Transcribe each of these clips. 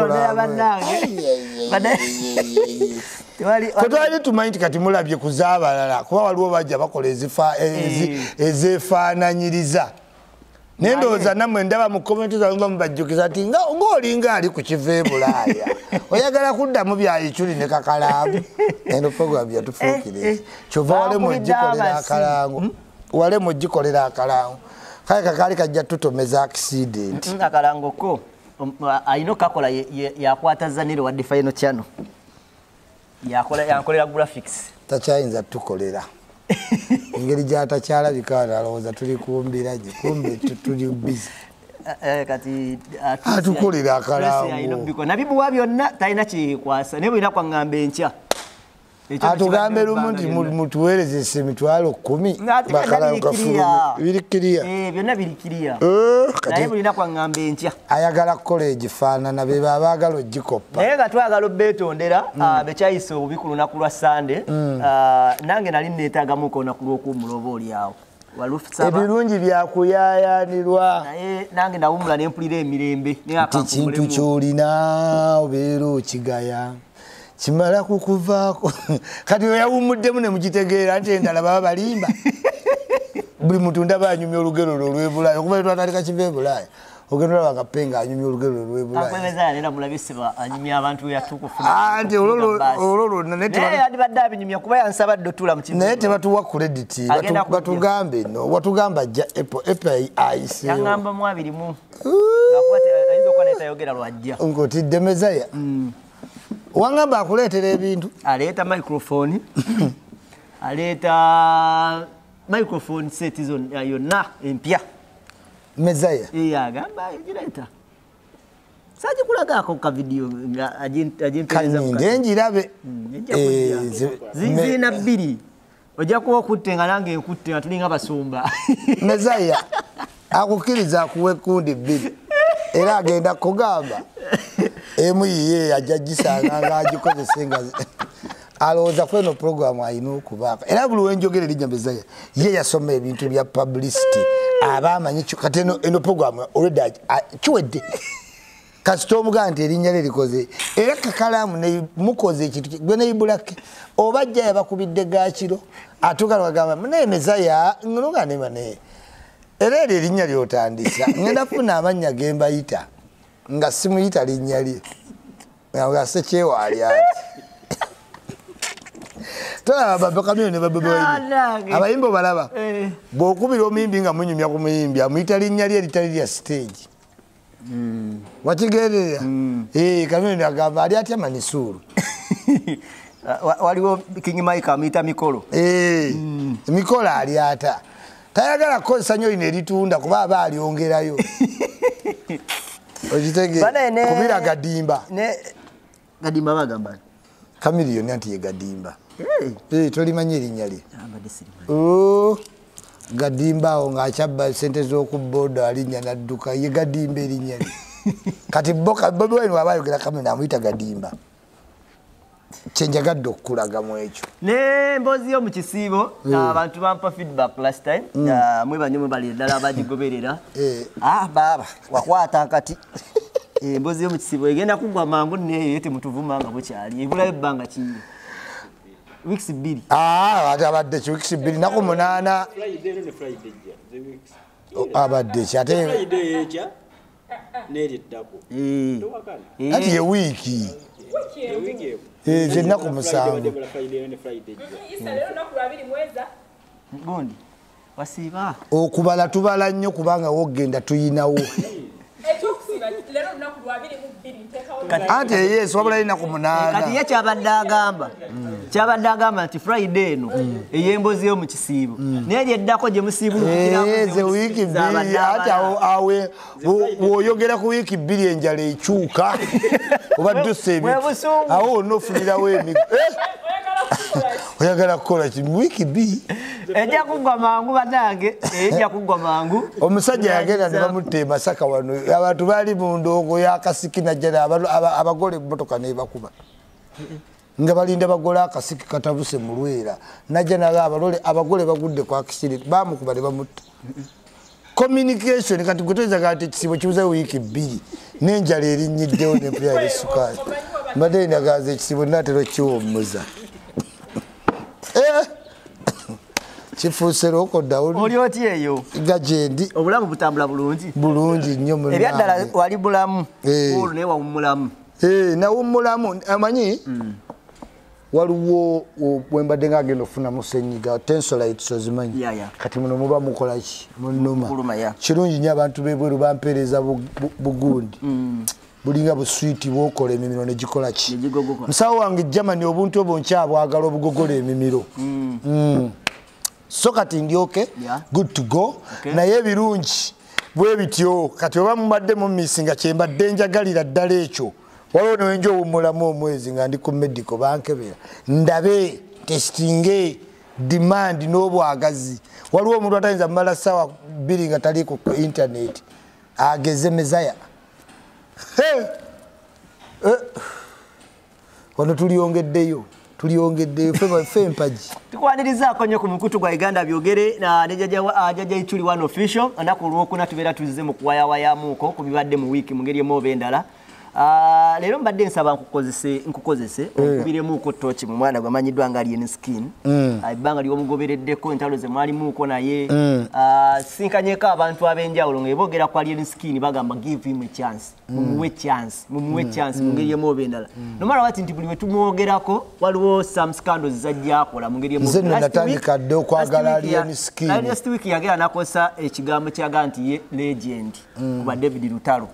tondera bannange tetwali tumanyi nti kati mulabye kuzaabalala kuba waliwo bajja bakola ezi- Eh. naye ndowooza nammwe ndaba mu komenti zamuba mubajjukiza nti nga- ng'olinga ali ku kiva e bulaaya. Oyagala kuddamu byayiculi ne kakalaamu eno programu yatufuukire Eh, eh. kyova ogikolera abasi. akalango. Walemu ogikolera akalango. Kale kakaali kajja tutomeza accident. Akalangoko alina okakola ye- ye- yakwata zanire wadde final channel. Yankolera graphics. Takyayinza tukolera. Engeri gyatakyalabika nalowooza tuli kumbiranye kumbe tu- tuli bizi Eh, eh, kati Atukolera akalango. nabibuwa byonna talina kyekwasa. Naye bulina kwaŋŋamba enkya atugambe lumu nti mutuweerezesa emitwalo kumi. Byonna Eh, byonna biri kiriya Eh, bulina kwaŋŋamba enkya. ayagala kukola egifaanana be babaagala ogikoppa. Naye nga twagala obbeetondera ah, bekyayisa obubi ku lunaku lwa sande ah, nange nali neetaagamuko olunaku lw'okuwumula oba oliawo ebirungi byakuyaayaanirwa naye nange nawumula nempulira emirembe nti kintu kyolina obeera okigaya kimala kukuvaako? Kati weyawumuddemu ne mukitegeera nti endala baba balimba. Buli muntu ndaba anyumya olugero lwo olwebulaaya okuba twatandika kiva ebulaaya ogenda olaba nga pe nga anyumya olugero lwo olwebulaaya akwebeza yanera mulabisiba anyumya abantu Anti olwo- olwo lwonna naye teba- yandibadde abinyumya kuba yansaba dde otula mu kibuga. naye tebatuwa kujja. batugambe no watugamba jja apple apple ayiseewo yaŋŋambamu abirimu Lwakuba te- ayinza okuba naye tayogera lwajja. Ngotidde mezaya wangamba akuleetera ebintu. Aleeta microphone. Aleeta microphone set yonna empya. Mezaya agamba egireeta sagikulagaako ka vidiyo nga agin- agimpereza mu kaninde njirabe. Mm, ejja kujja. Eh, zi- Zi- me- ziina bbiri. Ojja kuba okutte nga nange nkutte nga tulinga basumba. Mezaya akukkiriza akuwa ekundi bbiri. Era agenda kugamba emu yiye ajja gisanga nga agikozese nga alowooza kweno programu alina okubaako. Era buli wenjogera erinnya mezaya ye yasoma ebintu bya publicity. Aba amanyi kyo- kati eno- eno programu olwedde agi- a- kiwedde. Kasita omugamba nti erinnya lye likoze. Era kakalaamu mukoze ekintu ki- gwe neibulake oba jja yabakubidde gakiro atugala agamba naye mezaya nganogandema naye era eryo erinnya lyotandisa. Ngenda kufuna amannya gembayita nga simuyita linnya lye. Nga sekyewaali ati tolaba babakamyo ne bababayimbi abayimbi obalaba Eh. bw'okubira omuyimbi nga munyumya ku muyimbi amuyita linnya lye litali lya stage. Wakigerera. Kamyoni agamba ali atya manisuulu Wa- waliwo king mike amuyita mikolo? Eh, emikola ali ata. Tayagala kukozesa nyo lino eritunda kuba aba alyongerayo okitege Bana ne- kubira gadimba ne gadimba bagamba nti, kamiliyoni anti ye gadimba "Hey, Eh, tolimanyi erinnya lye ambadde sirimanyi." Oh, gadimba awo ngaakyabba sente z'okubooda alinnya nadduka ye gadimba erinnya lye kati boka bobi wine waba ayogera kamiliyoni amuyita gadimba kyenjagadde okukulaga mu ekyo. Ne mboozi yo mu kisiibo abantu bampa feedback last time Ah, mwebanyo mwebalire ddala abagigoberera Eh. ah baba wakwata akati Eh, emboozi yo mu kisiibo egenda kugwa mangu neeyo ye temutuvuma nga bukyali. Ebulayo ebbanga kiyo wiks bbiri. Ah, ate abadde kiwikisi bbiri naku munaana. Friday ne Friday ja. The weeks. abadde ki? Ate. Eh. Ati ye wiiki Eh, musanvu. Lunaku lwabiri mweza. Gundi wasiiba. Okubala tubala nnyo kubanga wogenda tuyinawo anti eyeesi wabula linaku kati munaana. Ye kyabadde agamba kyabadde agamba nti friday eno ey'emboozi yo mu kisiibo. Naye lyeddako gye Eh, ze wiiki bbiri ati awe wo- w'oyogera ku wiiki bbiri enjala ekyuka obadde ossa ebintu awo wonna ofunirawo emigo Eh, oyagala kukola ki? Wiiki bbiri? Ejja kuggwa mangu banange ejja kuggwa mangu. Omusajja yagenda ne bamutta emasaka wano abantu baali mu ndongo yakasiki aba- abagole emotoka nebakuba. Nga balinda bagole akasiki katabuse mu lwera. Najja naga abalole abagole bagudde ku akisiri bamukuba ne bamutta. Communication kati gwetoyinzaga nti ekisibo kibuzeyo wiiki bbiri n'enjala erinnyiddewo nempya yesukaali mbadde ndagaza ekisibo natera okiwummuza Eh, kifuuse loko dawuli oli oti eyo? Nga gyendi obulamu butambula bulungi. Bulungi nnyo ebyaddala wali bulamu Eh. olwo naye wawummulamu. Eh, nawummulamu. Amanyi? Waliwo o- bwembadde nga agenda okufunamu senyiga tensolites ozimanyi? Kati muno muba mukolaki munuma kirungi nyo abantu bebweru bampeereza bu- bu- bugundi. Bulinga buswiti bwokola emimiro negikolaki musawo wange germany obuntu obwo nkyabwagala obugogola emimiro. Mm. So kati ndyoke Yeah. good to go Okay. naye ebirungi bwe bityo kati oba mubadde mumisi nga kyembadde njagalira ddala ekyo waliwo newenja owummulamu omwezi nga ndi ku medico bankebera ndabe testinge demand n'obwagazi waliwo omuntu atayinza mumala saawa bbiri nga tali ku intaneti ageze mezaya Hey! Wano tulyongeddeyo tulyongeddeyo fe- empagi tukwanirizaako nnyo ku mukutu gwa uganda byogere jajja ah, ichuli one official anaku olwokuna tubeera tuzze mu kuwayawayamuuko ku bibadde mu wiiki mu ngeri emu oba endala leero mbadde nsaba nkukozese nkukozese onkubiremuuko toki mu mwana gwamanyiddwa nga alien skin. Ah, ebbanga lyomugobereddeko entalo ze mwalimuuko naye. Ah, sinkanyeko abantu ab'enjawulo nga boogera ku alien skin bagamba give him a chance mumuwe chance mumuwe chance mu ngeri emu oba endala nomala wati nti buli we tumwogerako waliwo some scandals zajja akola mu ngeri emu Nze nno Last natandika week- dde okwagala alien skin. last week yagera nakozesa ekigambo kyaga nti ye legend kuba david lutalo.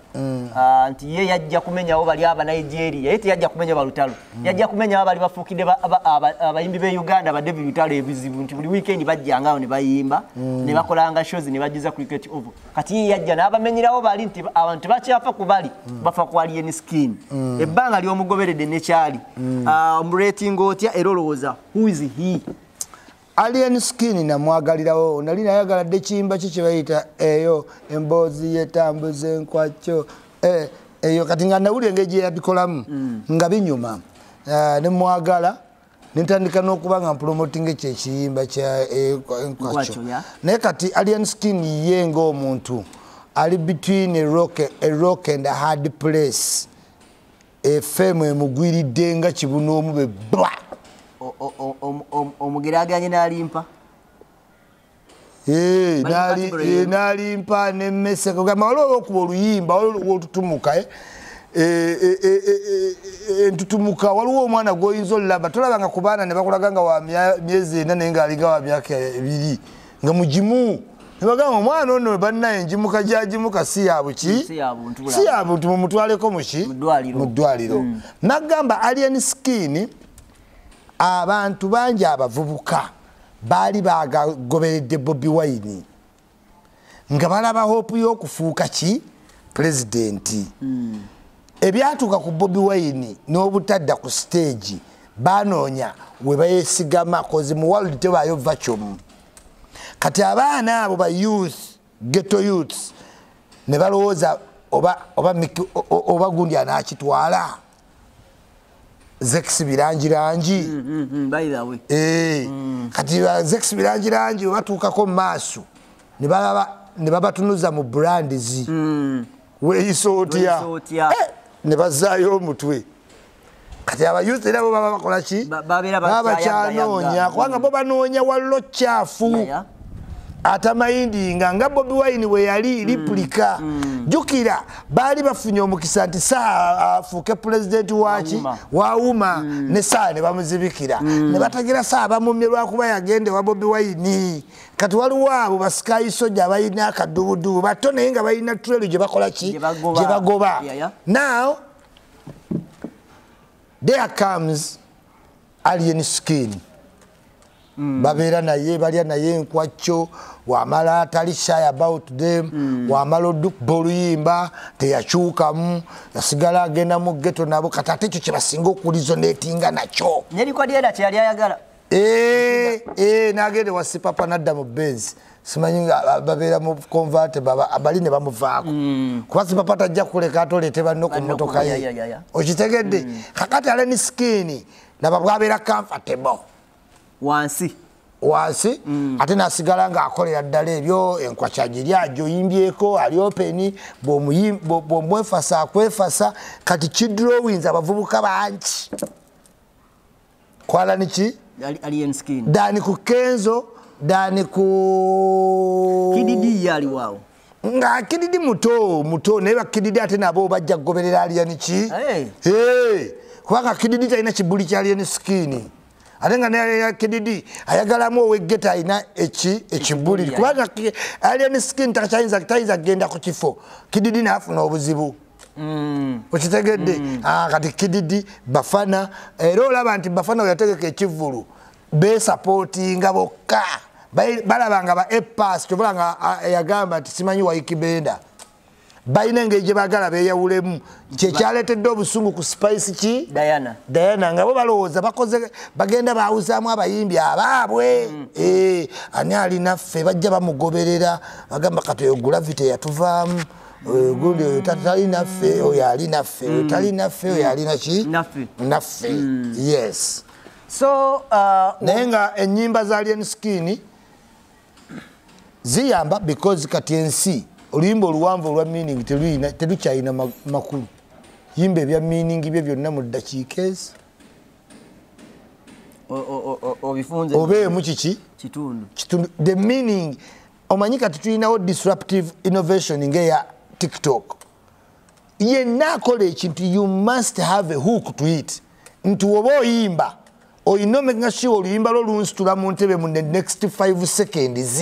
Ah, nti ye yajja kumenyawo bali aba nigeria. Ye teyajja kumenya balutalo yajja kumenyawo bali bafuukidde ba- aba- aba- abayimbi be uganda ba david lutalo ebizibu nti buli weekend bajjangawo ne bayimba ne bakolanga shows ne bajjuza cricket over kati ye yajja n'abamenyerawo bali nti abantu tebakyafa ku bali bafa ku alien skin. Ebbanga lyomugoberedde nekyali Ah, omuratinga otya? Era olowooza who is he? Alien skin namwagalirawo. Nali nayagala dde kiyimba ki kyebayita eyo emboozi yetambuza enkwacyo eh, eyo kati nga nawulira engeri gyeyabikolamu nga binyuma Ah, nemwagala nentandika n'okuba nga mpromoting ekyo ekiyimba kya eh, ya. naye kati alien skin ye ngaomuntu ali between a rock, a rock and a hard place. Efeemu emugwiridde nga kibunoomu be bwa. O- o- o- om- om- omugeraganye n'alimpa Eh, Bali nali- category eh, nalimpa nemmese kugamba waliwo olwokuba oluyimba waliwo olwotutumuka eh, eh, eh, eh, eh, eh, entutumuka waliwo omwana gwoyinza olaba tolabanga ku baana ne bakulaga nga wa myezi ena naye ngaalinga wa myaka ebiri nga mugimu nebagamba omwana ono bannaye enjimuka gyagimuka si yabuki Si yabuntu mumutwaleko muki Mu ddwaliro. mu ddwaliro. Nagamba alien skin abantu bangi abavubuka baali bagagoberedde bobi wine. Nga balaba hope y'okufuuka ki? Pulezidenti. Ebyatuuka ku bobi wine n'obutadda ku stage banoonya we bayesigama kozi mu world tebaayo vacuum. Kati abaana abo ba youth ghetto youths ne balowooza oba gundi anaakitwala zex birangirangi. Mhm, by the way. Eh, kati ba zex birangirangi webatuukako mu maaso ne balaba ne babatunuza mu weeyisa otya? Weeyisa otya. Eh, ne bazaayo omutwe. Kati abayuth era bo baba bakola ki? Ba- babeera baba bakyayagayagga. bakyanoonya kubanga bo banoonya wallo kyafu. Yaya. Atamayindinga nga bobi wine we yali lipulika jukira baali bafunye omukisa nti saa afuuke pulezidenti waki Wawuma. wawuma ne saa ne bamuzibikira. Ne batagira saa bamumye lwakuba yagende wa bobi wine. Kati waliwo abo basikayi soja abalina akadubudubu bato naye nga balina trelu gye bakola ki? Gye bagoba. now there comes alien skin babeera naye balya naye enkwacyo wamala atali shy about them wamala odukuba oluyimba teyakyukamu yasigala agenda mu geto nabo kati ate ekyo kyebasinga okulizo netinga nakyo. Nerikodiera kyeyali ayagala? Eh, eh, nagende wasipapa nadda mu benzi simanyi babeera mu convert bali ne bamuvaako. Kuba sipapa tajja kuleka atoleete banno ku motoka ye. okitegedde? Kakati ale ni skini naba bwabeera comfortable wansi. Wansi? Ate nasigala ngaakolera ddala ebyo enkwacagiri agyoyimbyeko ali openi bw'omwefasa akwefasa kati kidrowins abavubuka bangi kwala niki Ali- alien skin. Dani ku kenzo dani ku kididi aliwaawo nga kididi muto muto naye bakididi ate nabo bajja kugoberera alianiki Hey. kubanga kididi talina kibuli kya aliani skini ate nga ne kididi ayagalamu owegeta alina eki ekibuli Ekibuli, kubanga aliani skini tayinza kgenda ku kifo. Kididi naafuna obuzibu. Mm. okitegedde? Ah, kati kididi bafana era olaba nti bafana weyategeka ekivulu besapootinga bokka. Bai- balaba nga ba epas kyobola nga ah, yagamba nti simanyi waikibenda balina engeri gye bagala beyawulemu kyekyaleetedde obusungu ku spice ki? Diana. Nga bo balowooza bakoze bagenda bawuzaamu abayimbi abaabwe. Eh, ani alinaffe bajja bamugoberera. Bagamba kati oyo gulavity yatuvaamu. Oyo gundi oyo ta- talinaffe oyo alinaffe oyo talinaffe oyo alinaki Naffe. naffe. Yes. So uh, naye nga enyimba za alien skin ziyamba because kati ensi oluyimba oluwanvu olwa meaning telukyalina ma- makulu. Yimba ebya meaning bye byonna mu ddakiika ezi. O- o- o- o- obifunze obeemu kiki? The meaning omanyi kati tulinawo disruptive innovation ngaeya tiktok. Yenna akola ekintu you must have a hook to it. Nti woba oyimba oyina omega sure oluyimba lwo lunsitula mu ntebe mu the next 5 seconds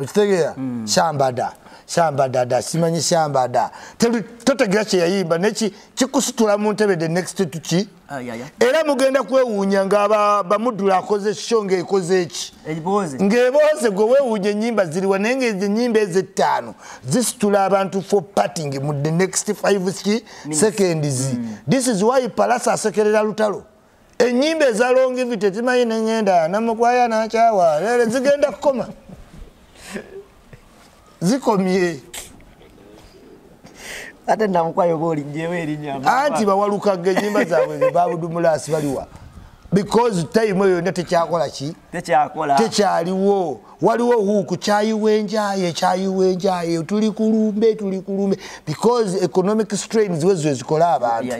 okitegeera shambada shambadada simanyi shambada. Telu- totegera kyeyayimba neki kikusitula mu ntebe the next tuki ayaya era mugenda kwewuunya nga ba- bamudula akoze sho ngaekoze eki ng'ebooze gwe weewuunya enyimba ziriwa naye ngaezo enyimba ezettaano zisitula abantu for parting mu the next 5 ki seconds. This is why palasa asekerera lutalo. Enyimba eza longivi tezimanyi neŋŋenda namukwaya nakyawa lere zigenda kukoma zikomye ate namukwayo oba olijjewo erinnya anti bawalukaga enyimba zaabwe babudumulasi baliwa. Because time eyo yonna tekyakola ki? Tekyaliwo. Waliwo huku kyayiwa enjaye kyayiwa enjaye tuli kulumbe tuli kulumbe because economic strains wezo ezikola abantu.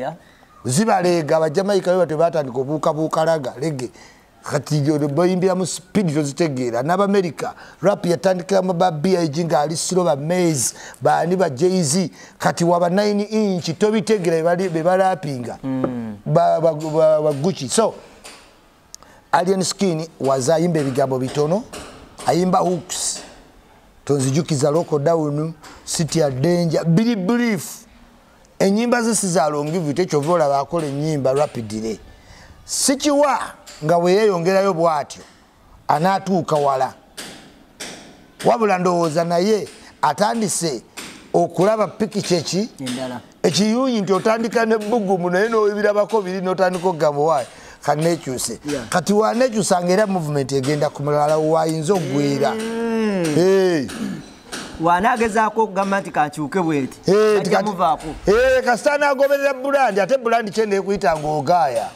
Zibaleega abajamaika beba tebatandika obuukabuukalaga lege kati bayimbira mu speedi tozitegeera n'abamerika rap yatandikiramu ba big ngaali siro ba mais baani ba jz kati waba 9 inch tobitegeera bebalapinga baguki so alien skin waza ayimba ebigambo bitono ayimba hooks. Tonzijukiza lokodown city ya danger biri brief. Enyimba ze sizalongivu tekyova olaba akola enyimba rapidire sikiwa nga bweyeyongerayo bwatyo anaatuuka wala. Wabula ndowooza naye atandise okulaba piki kyeki endala. ekiyunyi nti otandika nebugumu naye nobirabako biri notandika okugamba waayi kanekyuse kati wanekyusanga era movement egenda kumulala wayinza okugwera Hey. wanagezaako okugamba nti kankyuke bweti? Hey, ajja tikati- muvaako. Eh, kasita nagoberera bulandi ate bulandi kyende kuyitanga ogaaya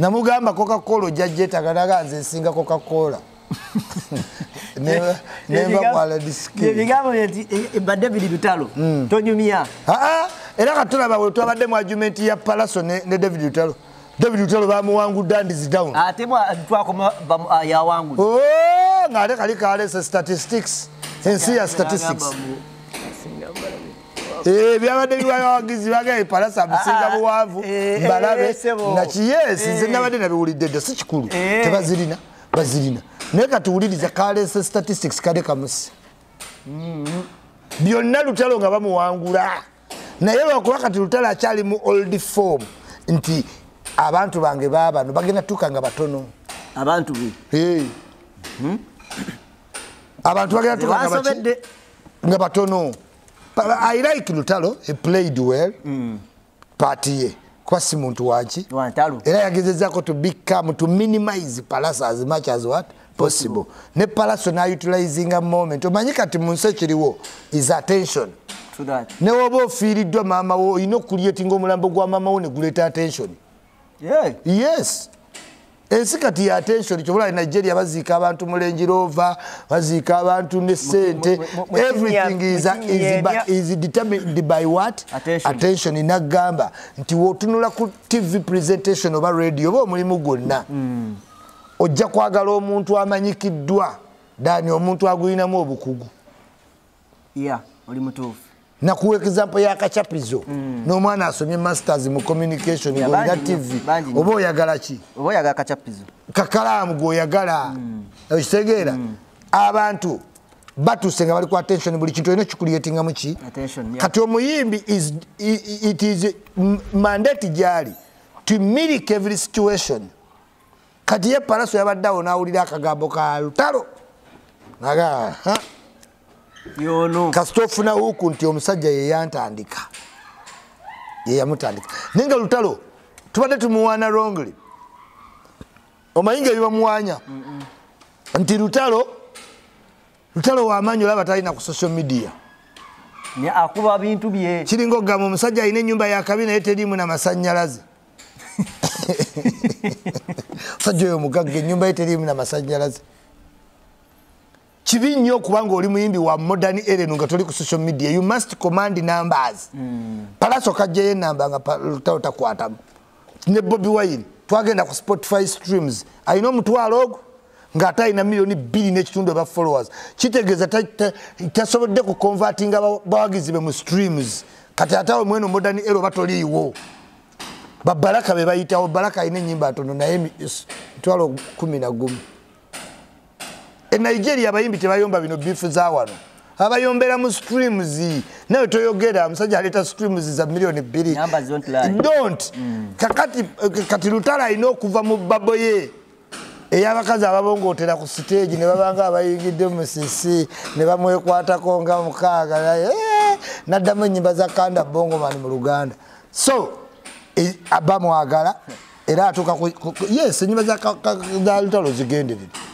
namugamba cocacola ojja gyetaganaga nze nsinga cocacola. Ebigambo badde biri lutalo tonyumya. Aa era katulaba bwe twabadde mu argument ya palaso ne david lutalo. David lutalo bamuwangudde andizi down. Ate bwa- twakoma bamu- ah, yawangula Oh, ng'ate kali kalese statistics ensi ya statistics Eh, byabadde biwawagizi bagae palasa musinga Ah, buwanvu eh, mbalabe. eh, sebo. nakiyesi nze nabadde nabiwulidde dda si kikulu. Tebazirina bazirina. Naye katuwuliriza kalese statistics kade kamusi. Byonna lutalo nga bamuwangula. Naye lwakuba kati lutalo akyali mu old form nti abantu bange babano bagenda tuuka nga batono. Abantu be? Hey. abantu bagenda tuuka nga batono i like lutalo he played well. Paati ye kuba si muntu waki wantalo era yagezezaako to become to minimize palasa as much as what? Possible. Ne palaso nautilizinga moment. Omanyi kati mu nsi ekiriwo is attention. To that. Ne woba ofiiriddwa maama wo olina okulyetinga omulambo gwa maama wo ne guleeta attention? Yeah. yes ensi kati ya attention kyobula nigeria baziika abantu mu range rover baziika abantu ne sente everything is, is, is determined by what? Attention. attention nagamba nti wotunula ku tv presentation oba radio oba omulimu gwonna ojja kwagala omuntu amanyikiddwa. Dani omuntu agulinamu obukugu. Ya oli mutuufu nakuwa example yakacapizo n'omwana asomye masters mu communication Ya, ng'olina nnyo, tv bangi nnyo. oba oyagala ki? Oba oyagala kacapizo kakalaamu gw'oyagala okitegeera abantu batuse nga bali ku attention buli kintu olina kikuliyetingamu ki? Attention, yeah. kati omuyimbi is- it is mandate gyali to milk every situation. Kati ye palaso yabadde awo n'awulira akagambo ka lutalo. Naga yono kasita ofuna huku nti omusajja yeyantandika yeyamutandika naye nga lutalo tubadde tumuwaana wrongly omanyi nga ebibamuwanya nti lutalo lutalo wamaanyi olaba talina ku social media. Akuba bintu bye. Kiringa okugamba omusajja alina enyumba yakabi naye terimu namasanyalaze omusajja oyo mugagga enyumba ye terimu namasanyalaze kibi nnyo okubanga oli muyimbi wa modern eren nga toli ku social media. You must command numbers. Palaso kajjayo enamba nga lutalo takwatamu. Ne bobi wine twagenda ku spotify streams. Alina omutwalo ogwo ng'ate alina miliyoni bbiri n'ekitundu eba followers. Kitegeeza ta- ta- tasobodde ku convertinga ba- bawagizi be mu streams. Kati ate awo mweno modern era oba toliiwo. Babalaka be bayitawo. Balaka alina enyimba ntono naye mitwalo kumi na gumu e nigeria abayimbi tebayomba bino bifu za wano. Abayombera mu streams naye toyogera omusajja aleeta streams za miliyoni bbiri. Numbers don't lie. don't. Kakati kati lutala alina okuva mu babo ye. Ey'abakazi ababongootera ku siteegi ne babanga abayingidde mu sisi ne bamwekwatako nga mukaaga naye eh, naddamu enyimba za kanda bongoman mu luganda. So bamwagala era atuuka yes enyimba za lutalo zigenderere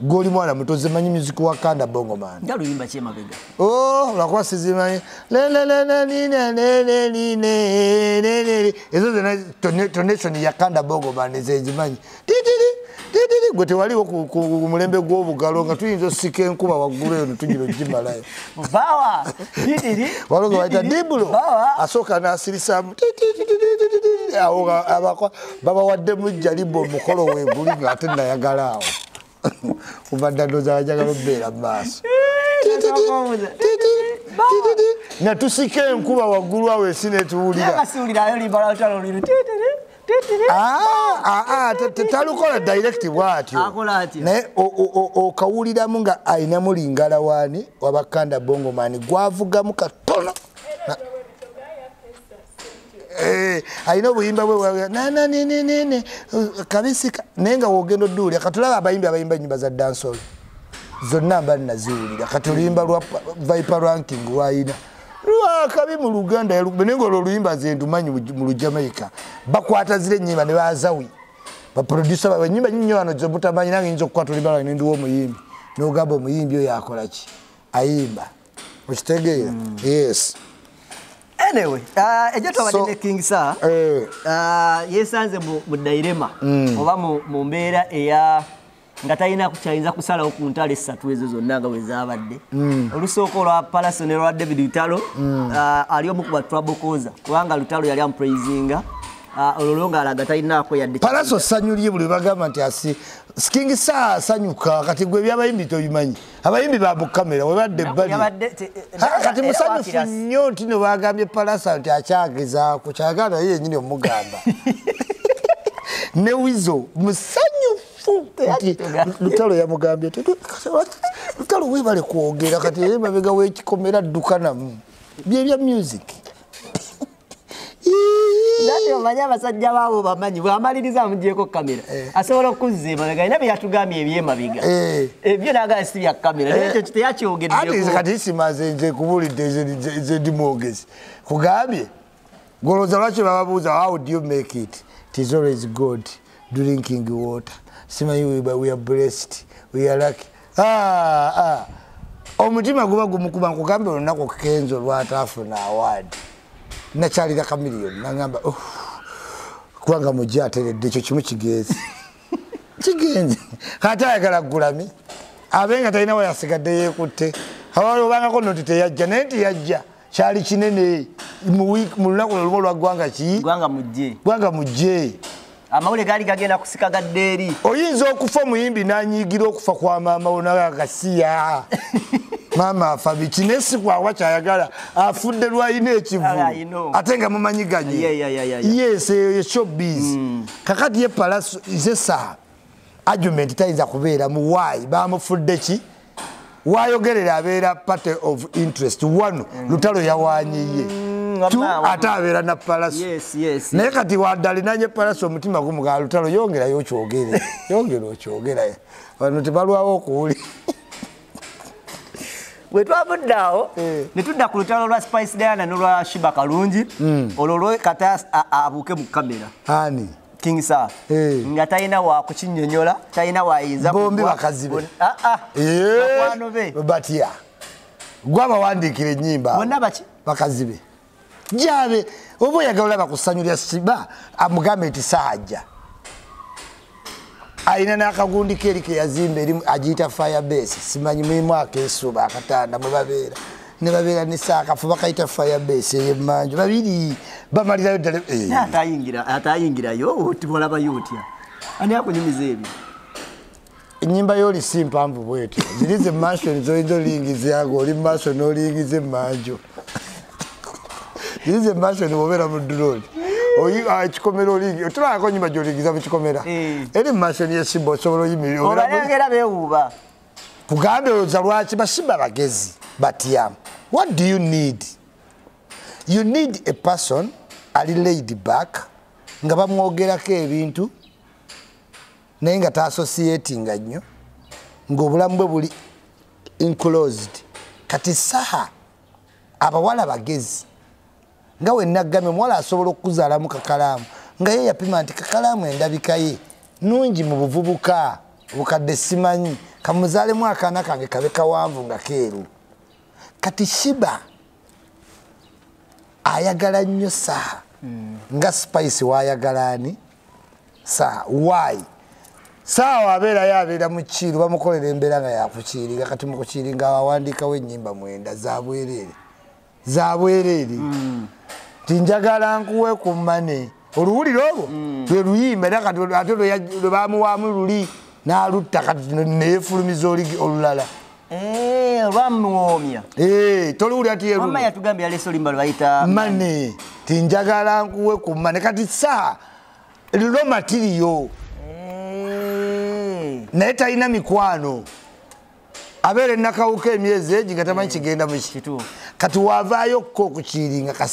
goli mwana muto zimanyi music wa kanda bongo man nga luyimba ki emabega oh lwakuba sizimanyi ezo zona tonation ya kanda bongo man ezezimanyi titiri titiri gwe tewaliwo ku mulembe gw'obugalo nga tuyinza osika enkuba waggulu eno tugira ogimalayo waliwo gebayita dibulo asooka n'asirisaamu awo abakwa babawadde mujja libo omukolo weeguli ng'ate nayagala awo obadde ndooza ajagala obeera maaso. Natusika enkuba waggulu awo esi netuwulira ah, ah, ah, talukola direct bwatyo. Naye okawuliramu nga ayinamu lingalawaani wabakanda bongomani gwavugamu katono alina obuyimba bwe nananenenene kabisika naye nga wogenda odduulira katulaba abayimbi abayimba enyimba za dansol zonna mba naziwulira. Kati oluyimba lwa viper ranking lwayina. Lwakabi mu luganda naye nga olwo oluyimba ze ntumanyi mu- lujamaica bakwata zira enyimba ne bazawi baprodusa bawe enyimba nyinyo wano zomutamanyi nange nyinza okukwata oluyimba lwange nendiwa omuyimbi nogamba omuyimbi oyo akolaki ayimba. Okitegeera yes anyway uh, ejjo twabadde So- ne king sa Eh. uh, yesanze mu, dairema oba mu, mbeera eya nga talina kyayinza kusalawo ku ntalo esatu ezo zonna nga bwe zabadde olusooka olwa palaso ne lwa david lutalo uh, ali omu ku batrabokoza kubanga lutalo yali amupraisinga olwo nga alaga talinaako yadde palaso ssanyu lye buli bagamba nti asi king sa asanyuka kati gwe ebyabayimbi tobimanyi. Abayimbi ba mukamera webadde ebbali. Ha, kati musanyufu nnyo nti no bagambye palasa nti akyagezaako kyaganda naye yenyini omugamba. Ne wizo musanyufu nti lutalo yamugambye lutalo webale kwogera kati ere mabega wekikomera ddukanamu byebya music nati omanyi abasajja baabo bamanyi bwamaliriza amugyeko kamera asobola okuzza emabega alina byeyatugambye ebyemabega Eh. ebyo nagaa si bya kamera naye ekyo ati teyakyogeddeko kati simaze nze kubulidde ze- ze ndi mwogezi. Kugambye golooza lwaki bababuuza how do you make it? It is always good drinking water. Simanyi we, are blessed we are lucky. Ah, ah. omutima guba gumukuba nkugambye olunaku kenzo lwataafuna award nakyalira kamiliyoni nagamba "Uff, kubanga mujja ateredde ekyo kimu kigeezi. Kigenze. Kati ayagala gulami abe nga talina weyasigadde yekutte awali obangako noti teyajja naye nti yajja. Kyali kinene. Mu lunaku lwe lumu olwaggwanga ki? Gwanga mujje amawulire gaali gagenda kusika gadde eri oyinza okufa omuyimbi nanyiigira okufa kwa maama wo nawe agasiya maama afa biki? Naye si kwawa kyayagala afudde lwalina ekivu. Ate nga mumanyi ganye. Yeah, yeah, yeah, yeah, yeah. yes eyo ye showbiz kakati ye palaso zesa argument tayinza kubeera mu waayi bamufudde ki? Wayogerera abeera party of interest. One lutalo yawanyiye. Ate abeera na yes naye kati waddalinanye palaso omutima gumugaa lutalo yongerayo okyogere. Yongera okyogera. Wano tebalwawo okuwuli bwe twavudde awo Eh. ne tudda ku lutalo lwa spice diana n'olwa shiba kalungi olwo lwe kata abuuke mu kamera ani? King sa Eh. nga talina wakukinyonyola talina wayinza Bombi bakazi be. Ah, ah. bakwano be. Batya. Gwe abawandiikira enyimba bonna baki? Bakazi be jabe oba oyagala olaba ku ssanyu lya siba amugambe nti saajja alina n'akagundi keri ke yazimba eri agiyita firebase simanyi mulimu akeesuba akatanda mwe babeera. Ne babeera ne saakafu bakayita firebase eyo emanju babiri bamalirayo ddala eh. atayingirayo tibolabayo otya? Ani akunyumiza ebyo? Enyimba yoli si mpanvu bwetyo. Ziri ze mansion zoyinza olingizago oli mumaso nolingiza emanju ziri ze mansion wobeera mu drone ekikomera olingi otulabako nyimba gyolingiza mu kikomera. Eh. eri mu mansion yesimba osobola oyimirira obeera mu- obalengera beewuuba. Kugambe olowooza lwaki basiba bagezi batya? What do you need? You need a person ali laid back nga bamwogerako ebintu naye nga taasosietinga nnyo ng'obulamu bwe buli enclosed. Kati saha abawala bagezi nga wenaggamye omuwala asobola okukuzaalamu kakalaamu nga ye yapima nti kakalaamu endabika ye nungi mu buvubuka bukadde simanyi. Kamuzaalemu akaana kange kabe kawanvu nga keeru. Kati shiba ayagala nnyo saha nga spice wayagala ani? Saha why? Saawa abeerayo abeera mu kiiru bamukolera embeera nga yakukiiringa kati mukukiiringa awawandiikawo ennyimba mwenda zabwereere zabwereere tinjagala nkuwe ku mane oluwuliro olwo lwe luyimba era kati ate lwe bamuwaamu luli n'alutta kati neyefulumiza olulala. Eh, olwamuwoomya Eh, toluwulira ti mama yeruno yatugambye yaleese olimba lwe bayita mane tinjagala nkuwe ku mane kati saa liro matiriyo. Eh, naye talina mikwano. Abeera enakawuka emyezi egi nga tamanyi kigenda muki kati wavaayo ko okukiringa ka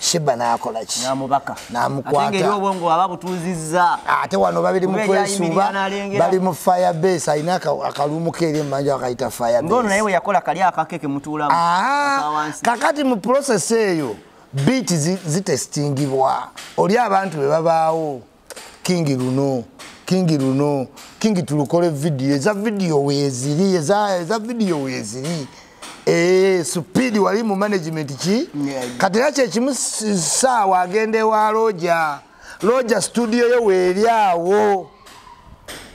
shiba nakolaki namubaka. Ate Namukwata. ngeri obwongo aba butuuzizza ate wano babiri mu Kuba kwesuuba eryayimirira n'alengera. bali mu firebase alina aka- akaluumuko eri emanja akayita ngaono naye firebase bwe yakola kali akakeke mutuulamu. Ah, kakati mu process eyo biit zitestingibwa. Oli abantu be babaawo kingi luno kingi luno kingi tulukole vidiyo eza vidiyo weeziri eza vidiyo weeziri Eh, supiidi wali mu management ki? Yeah. kati era kyekimu s- saawa agenda ewa loja loja studio yo weeryawo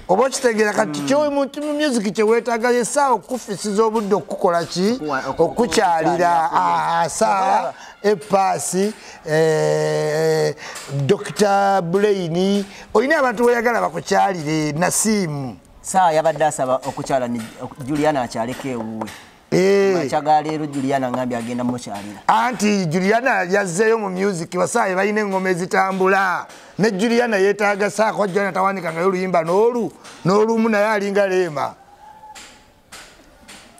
oba okitegeera kati kyo mu mu music kyeweetaaga yesaawa okufisiza obudde okukola ki? Okukyalira. okukyalira. ah, saawa epaasi eh, dr brain olina abantu weyagala bakukyalire nasiimu saawa yabadde asaba okukyala juliana akyaleko ewuwe Eh, makyagala leero juliana ngambye agenda mukyalira anti juliana yazzeeyo mu music basaawe balina engoma ezitambula. Ne juliana yeetaaga saako juliana tawandikangayo oluyimba n'olu n'olumu naye alinga leema.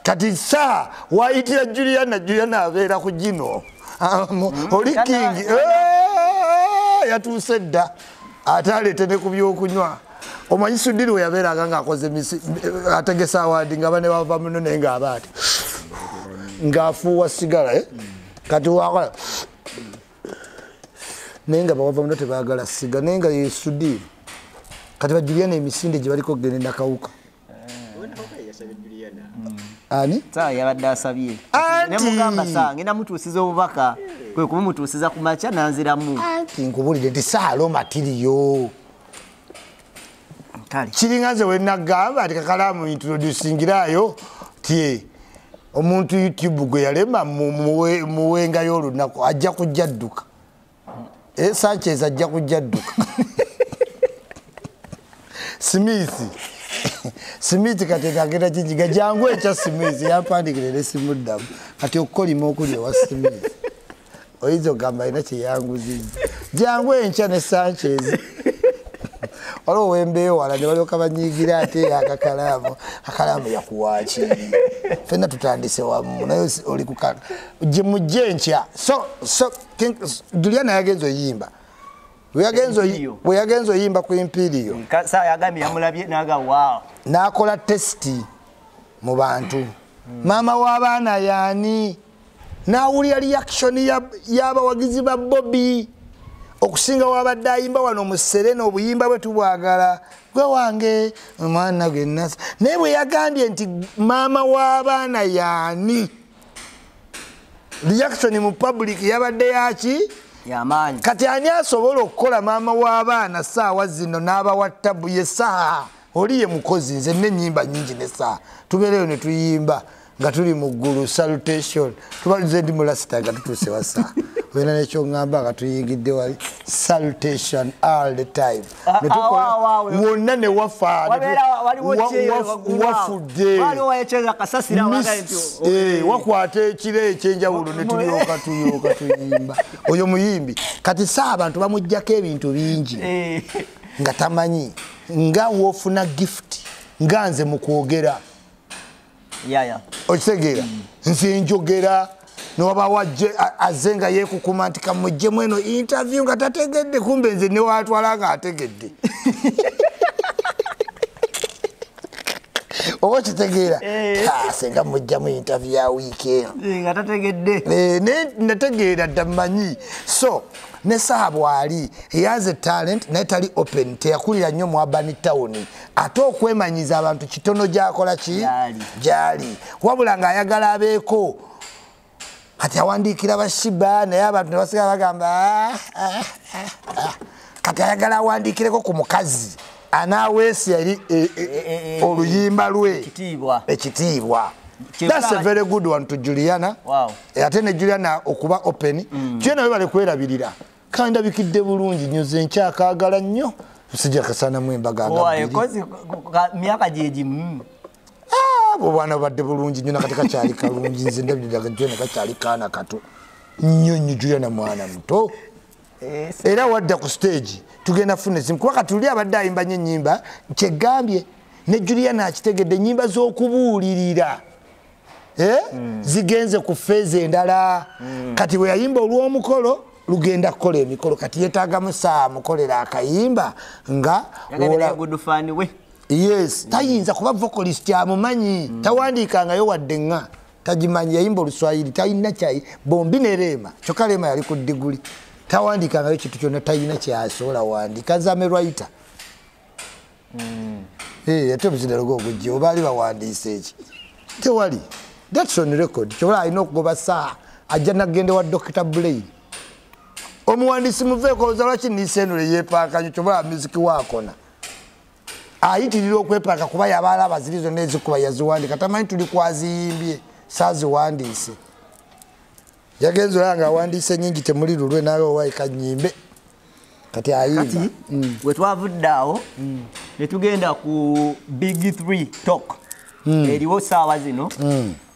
Kati saa wayitira juliana juliana abeera ku gino. Amu- oli Yana- kingi Eh, yatuuse dda ate aleete ne ku byokunywa omanyi sudiri we yabeeranga ngaakoze misi- ategesa awaadi nga bane bava muno naye ngaaba ati ngaafuuwa sigala eh? kati wakola naye nga bawava muno tebaagala siga naye nga yesudiri kati bajuliana emisinde gye baliko gende nakawuka. Ani? Yabadde asabye. Nemugamba saa ngenda mutuusiza obubaka kwe kumumutuusiza ku makya nanziramu anti nkubulire nti saalo matiriyo kale kiringa nze wenagamba nti kakalamu introducingirayo tye omuntu youtube gwe yalema mu- muwe- muwengayo olunaku ajja kujja dduka Eh, sanchez ajja kujja dduka smith. Smith kati agenda kijiga jangu ekya smith yampandikire nesimuddamu kati okukolima okuli owa smith. Oyinza okugamba alina kyeyanguzizza jangu enkya ne sanchez waliwo wembeewala ne balyoka banyiigira ate akakalaamu akalaamu yakuwaaki. Fenna tutandise wamu naye oli kuka gye mujje enkya so so juliana yagenza oyimba. Bwe yagenza oyimba ku impiriyo waawo n'akola tesiti mu bantu. Maama w'abaana yaani? N'awulira reaction ya- y'abawagizi ba bobi okusinga wabadde ayimba wano mu serena obuyimba bwe tubwagala gwe wange omwana gwe nasa naye bwe yagambye nti maama w'abaana yaani? Reaction mu public yabadde yaki yamaanyi. Kati ani asobola okukola maama w'abaana saawa zino n'abawa tabu ye saa oli ye mukozi nze nenyimba nyingi ne saa tubeereyo ne tuyimba nga tuli mu ggulu salutation. Tubalize ndi mulasita nga tutuuse wa saa olina nekyoŋŋamba nga tuyingidde wali salutation all the time. Ah, ah, wonna ne wafa ne tu- wabeera waliwo wa- kyeyo wa- waggulu awo. wafudde. Waliwo wayekeza kasasira wagaye nti Miss- o- eh, wakwata ekiro ekyenjawulo ne tulyoka tulyoka tuyimba. Oyo muyimbi. Kati saa abantu bamugjako ebintu bingi Eh, nga tamanyi nga woofuna gifuti nga nze mukwogera yaya okitegeera nze njogera newaba azze nga yeekukuma nti kamuggyemu eno interview nga tategedde kumbe nze newatwala nga ategedde. Oba okitegeera Eh. "Ah, senga mugjamu interview ya wiiki eno. Eh, nga tategedde. Eh, nategeera dda mmanyi. So ne saabwali eyaze talent naye tali open teyakulira nnyo mu abani town ate okwemanyiza abantu kitono gyakola ki Gyali. wabula ng'ayagala abeeko kati awandiikira bashiba naye abantu ne basigala bagamba "Ah, ah, ah, ah." kati ayagala awandiikireko ku mukazi anaaweesi yali eh, eh, eh, oluyimba lwe kitiibwa ekitiibwa That's a very good one to Juliana. Wow. Ate ne Juliana okuba open. Juliana we bale kwerabirira. Kandi ndabikidde bulungi nyoze nkyakaagala nnyo. Sijja kasana mu embaga myaka gyegimu abo bwana badde bulungi nnyo nakati kakyali kalungi nze ndabiriraga Juliana kakyali kaana kato. Nnyo nnyo Juliana mwana muto. Era wadda ku stage tugenda funa esimu kuba katuli abadde ayimba nnyo ennyimba kyegambye ne Juliana akitegedde ennyimba z'okubuulirira. Eh? zigenze ku feeza endala kati bwe yayimba olw'omukolo lugenda kukola emikolo. Kati yeetaagamu saa mukolera akayimba nga wola- gudufani we. Yes tayinza kuba vocalist amumanyi. Tawandiikangayo wadde nga tagimanyi yayimba oluswayiri talina kyayi bombi ne leema kyokka leema yali ku diguli. Tawandiikangayo kintu kyonna talina kyasobola wandika. Zame writer Eh, ate obuziralogo ogujja obaali bawandiisa eki tewali. Thats on record. Kyobola alina okugoba saa ajja nagende wa dr blain omuwandiisi muveeko oza lwaki nisenule yeepakanyo kyobola music wakona ayitirira okwepaaka kuba yabaala abaziri zonna ezikuba yaziwandika tamanyi tuli kwaziyimbye saaziwandiise. Yagenza olaba nga awandiise nyingi temuli lulwe nawe owaika nyimbe kati ayimba kati wetwavudde awo netugenda ku big 3 tok eriwo saawa zino.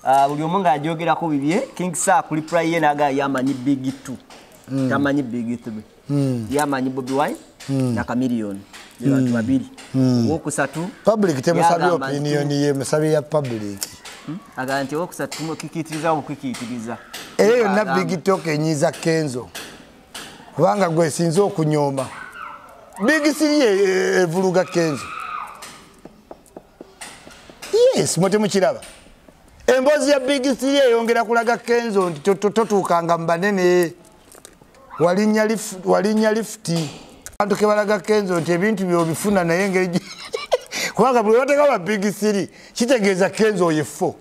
Ah, buli omu ngaajogerako bibye king sa kuli praye naga yamanyi big 2 tamanyi big 3 yamanyi bobi wine nakamiliyoni bantu babiri owokusatu public temusabye opinioni ye musabye ya public. Agamba nti owokusatu tumukikitiriza obukikitiriza era yonna big tok enyiza kenzo. Kubanga gwe sinza okunyooma big siri e- evuluga kenzo. Yes mwe temukiraba emboozi ya big siri eyongera kulaga kenzo nti to- to- totuukanga mu banene walinnya lif- walinnya lifuti abantu kebalaga kenzo nti ebintu byobifuna naye engeri kubanga buli bateeka ba big siri kitegeeza kenzo yefo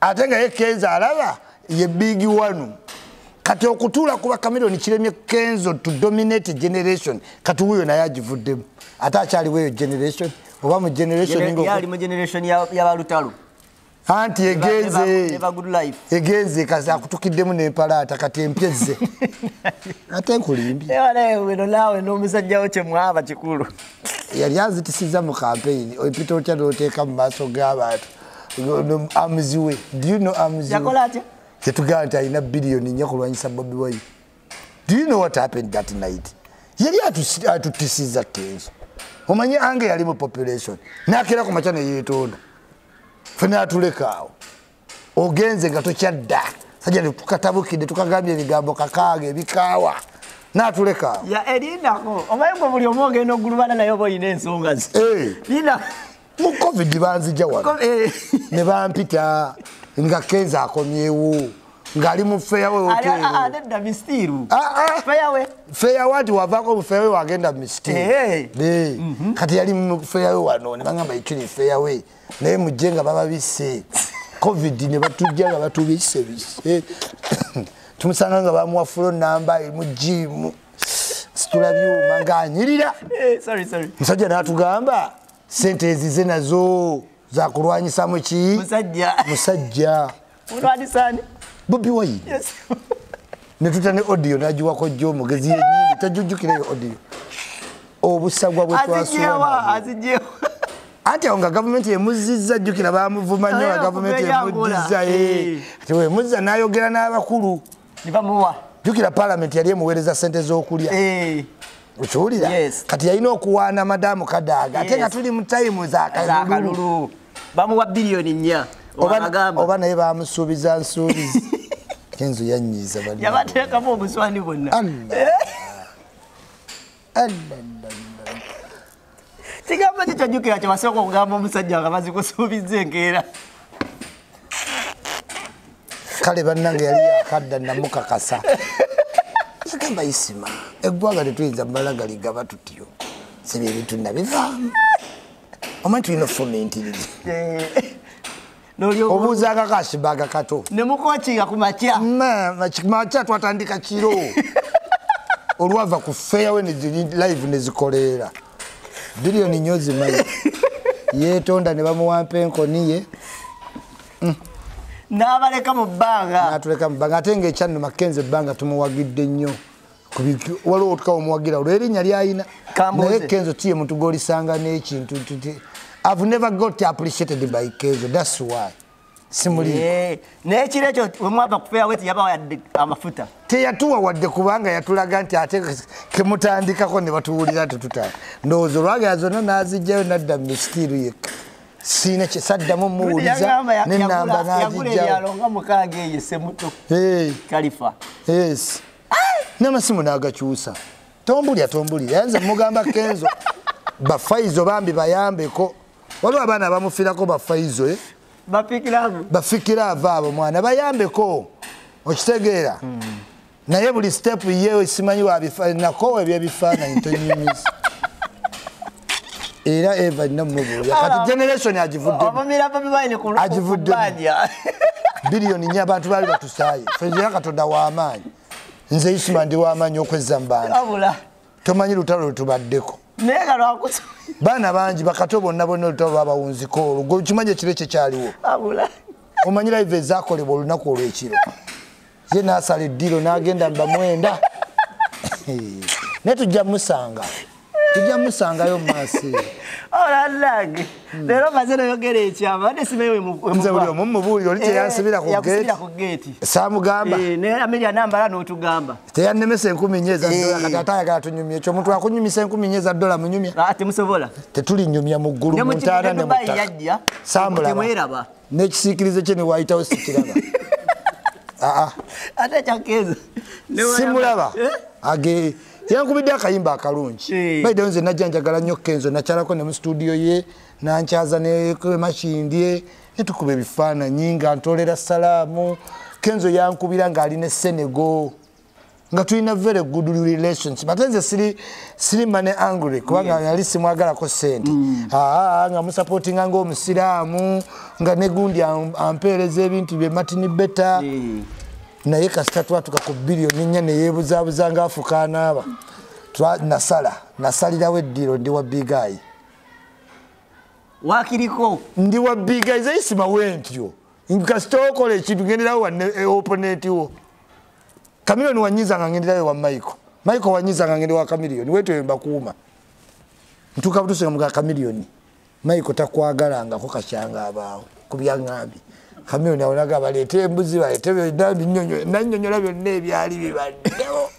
ate nga ye kenzo alaba ye big wanu kati okutuula kuba cameron kiremye kenzo to dominate generation kati wuyo naye agivuddemu. Ate akyaliwo eyo generation oba mu generation Gene- nga- yali mu generation ya- y'abalutalo anti egenze. Egenze kasi akutukiddemu n'empalaata kati empyezze ate nkulimbye ewaleeweno naawe n'omusajjawo kyemwaba kikulu. Yali azitisiza mu campaign empita otya noteeka mu maaso g'abantu. Amuziwe do you know amuziwe yetugamba nti alina biliyoni nnya kulwanyisa bobi wine. Do you know what happened that night? Yali atutisiza kenzo omanye ange yali mu population nakera ku maca neyetonda fe natulekaawo ogenze nga tokyadda. Sajja tukatabukidde tukagambye ebigambo kakaaga ebikaawa. Natulekaawo ya erindako omanyi gwe buli omu ogenda ogulubana naye oba olina ensonga Eh, mu covid banzija wano. Eh, ne bampita nga kenza akomyewo ng'ali mu feyawe ali- hotero a- adedda mistiiru. Ah, ah. feyawe feyawe nti wavaako mu feyawe wagenda mistake Eh. Eh, kati yali mu feyawe wano ne bagamba ekiri feyawe naye mujje nga bababise covid ne batujja nga batubise bise tumusanga nga bamuwa fulo namba mu jimu situla byuma ng'anyirira Eh, sorry sorry. Musajja n'atugamba sente ezize nazo zakulwanyisamu ki? Musajja. Musajja. Mulwanisani bobi wayini netuta ne audio nagiwako jjo omugezi yenyini tajujjukireyo audio. Obusagwa bwe azijjewa twasula azijjewa anti awo nga gavumenti emuzizza jjukira bamuvuma nnyo Aye, nga gavumenti okuveyangula. emuddiza Eh. ati wemuzza n'ayogera n'abakulu. Nibamuwa jjukira paalamenti yali emuweereza sente z'okulya. Okiwulira? Kati yalina okuwaana madamu kadaaga. Ate nga tuli mu tayimu zakalulu zakalulu bamuwa biliyoni nnya oba naye bamusuubiza nsuubizi kenzo yanyiiza yabateekamu obuswani bwonna. Kigambo ki kyojjukira kyewasooka okugamba omusajja nga bazikusuubiza enkeera? Kale bannange yali yakadda namukakasa. Agamba isima eggwanga tetuyinza mumala galigaba tutyo. Sibyo ebintu nabivaamu. Omanyi tulina nolyobuuza obuuzangako asibaga kato. Nemukokinga ku makya. Twatandika kiro. Olwava ku feyawe live nezikoleera biliyoni nyo zimanyi yetonda ne bamuwampa enkoniye n'abaleka mu bbanga. Natuleka mubanga ate ngaekyannuma kenzo ebbanga tumuwagidde nnyo. Waliwo otukawa omuwagira olwo erinnya lyayina. Naye kenzo tiye muntu golisanga n'ekintu i've never got appreciated by kenzo thats why. Simuli Eh, n'ekiro ekyo wemwava kufeyawe tiyabawa yadde amafuta teyatuwa wadde kubanga yatulaga nti ate kemutandikako ne batuwulira tetuta ndowooza olwagera zonna n'azijjayo nadda mu misitiiru yekka siina kyesaddamu muwuliza Yagamba ya- nenamba yagula- yagula n'agijjawo ebyalo nga mukaaga eyo semuto Hey. kalifa yes. N'amasimu n'agakyusa. Tombulya tombulya. Yanze mugamba kenzo bafaizo bambi bayambeko waliwo abaana abamufiirako bafaizo eh? ava abo mwana. Bayambeko okitegeera. Naye buli stepu ye simanyi wabifanako ebyebifaananyi tonyumiza era eva nina mumubuulira kati generation agivuddemu biliyoni nnya abantu baali batusaaye fezera katonda w'amaanyi nze isuma ndi w'amaanyi okwezza mu bantu tomanyi lutalo lwetubaddeko naye nga lwakusa baana bangi bakato bonna bonna olutalo lwabawunziko olwo gwe kimanyi ekiro ekyo kyaliwo? Wabula omanyi live ezakolebwa olunaku olwekiro? Ye nasala eddiro n'agenda mbamwenda naye tujja musanga tujja musangayo mu maaso. Eyo olalage leero maze noyogera ekyama ate simewe nze buli omu mubuulire oli kyeyansibira ku geeti ku geeti saamugamba. Naye ameria nambala n'otugamba. Teyannemesa enkumi nye eza dola Eh. kati ate ayagala tunyumya ekyo omuntu akunyumisa enkumi nye eza dola munyumya Ah, temusobola. Tetulinyumya mu ggulu mu ntaana ne mu Dubai ttaka. yajja, saamulaba. temweraba. n'ekisiikirize kye ne waayitawo sikiraba. Aa ate kyakeza simulaba. Age yankubidde akayimba akalungi. Baidewo nze najja njagala nnyo kenzo nakyalako ne mu studio ye nankyaza nemakindye netukuba ebifaananyi nga ntolera salaamu. Kenzo yankubira ng'ali ne senego nga tulina very good relations. Ate nze siri siri mane angry kubanga yali simwagalako sente. Aa nga musapotinga ngaomusiraamu nga negundi am- ampeereza ebintu bye matini beta naye kasita twatuka ku biliyoni nnya neyeebuzaabuza ngaafuka anaaba nasala nasalirawo eddiiro ndi wa bigayi wakiriko ndi wa bigayi zayisimawe ntyo kasita okola ekintu genderawo wa oponenti wo. Kamiliyoni wanyizanga ngenderayo wa maiko maiko wanyizanga ngende wa kamiliyoni wetwe mbakuuma ntuuka butusenga muga kamiliyoni maiko takwagalangako kakyanga abaawo ku byaŋŋambi kamiliyoni awonaga baleete embuzi baleete nanyonyola byonna ebyali bibaddewo.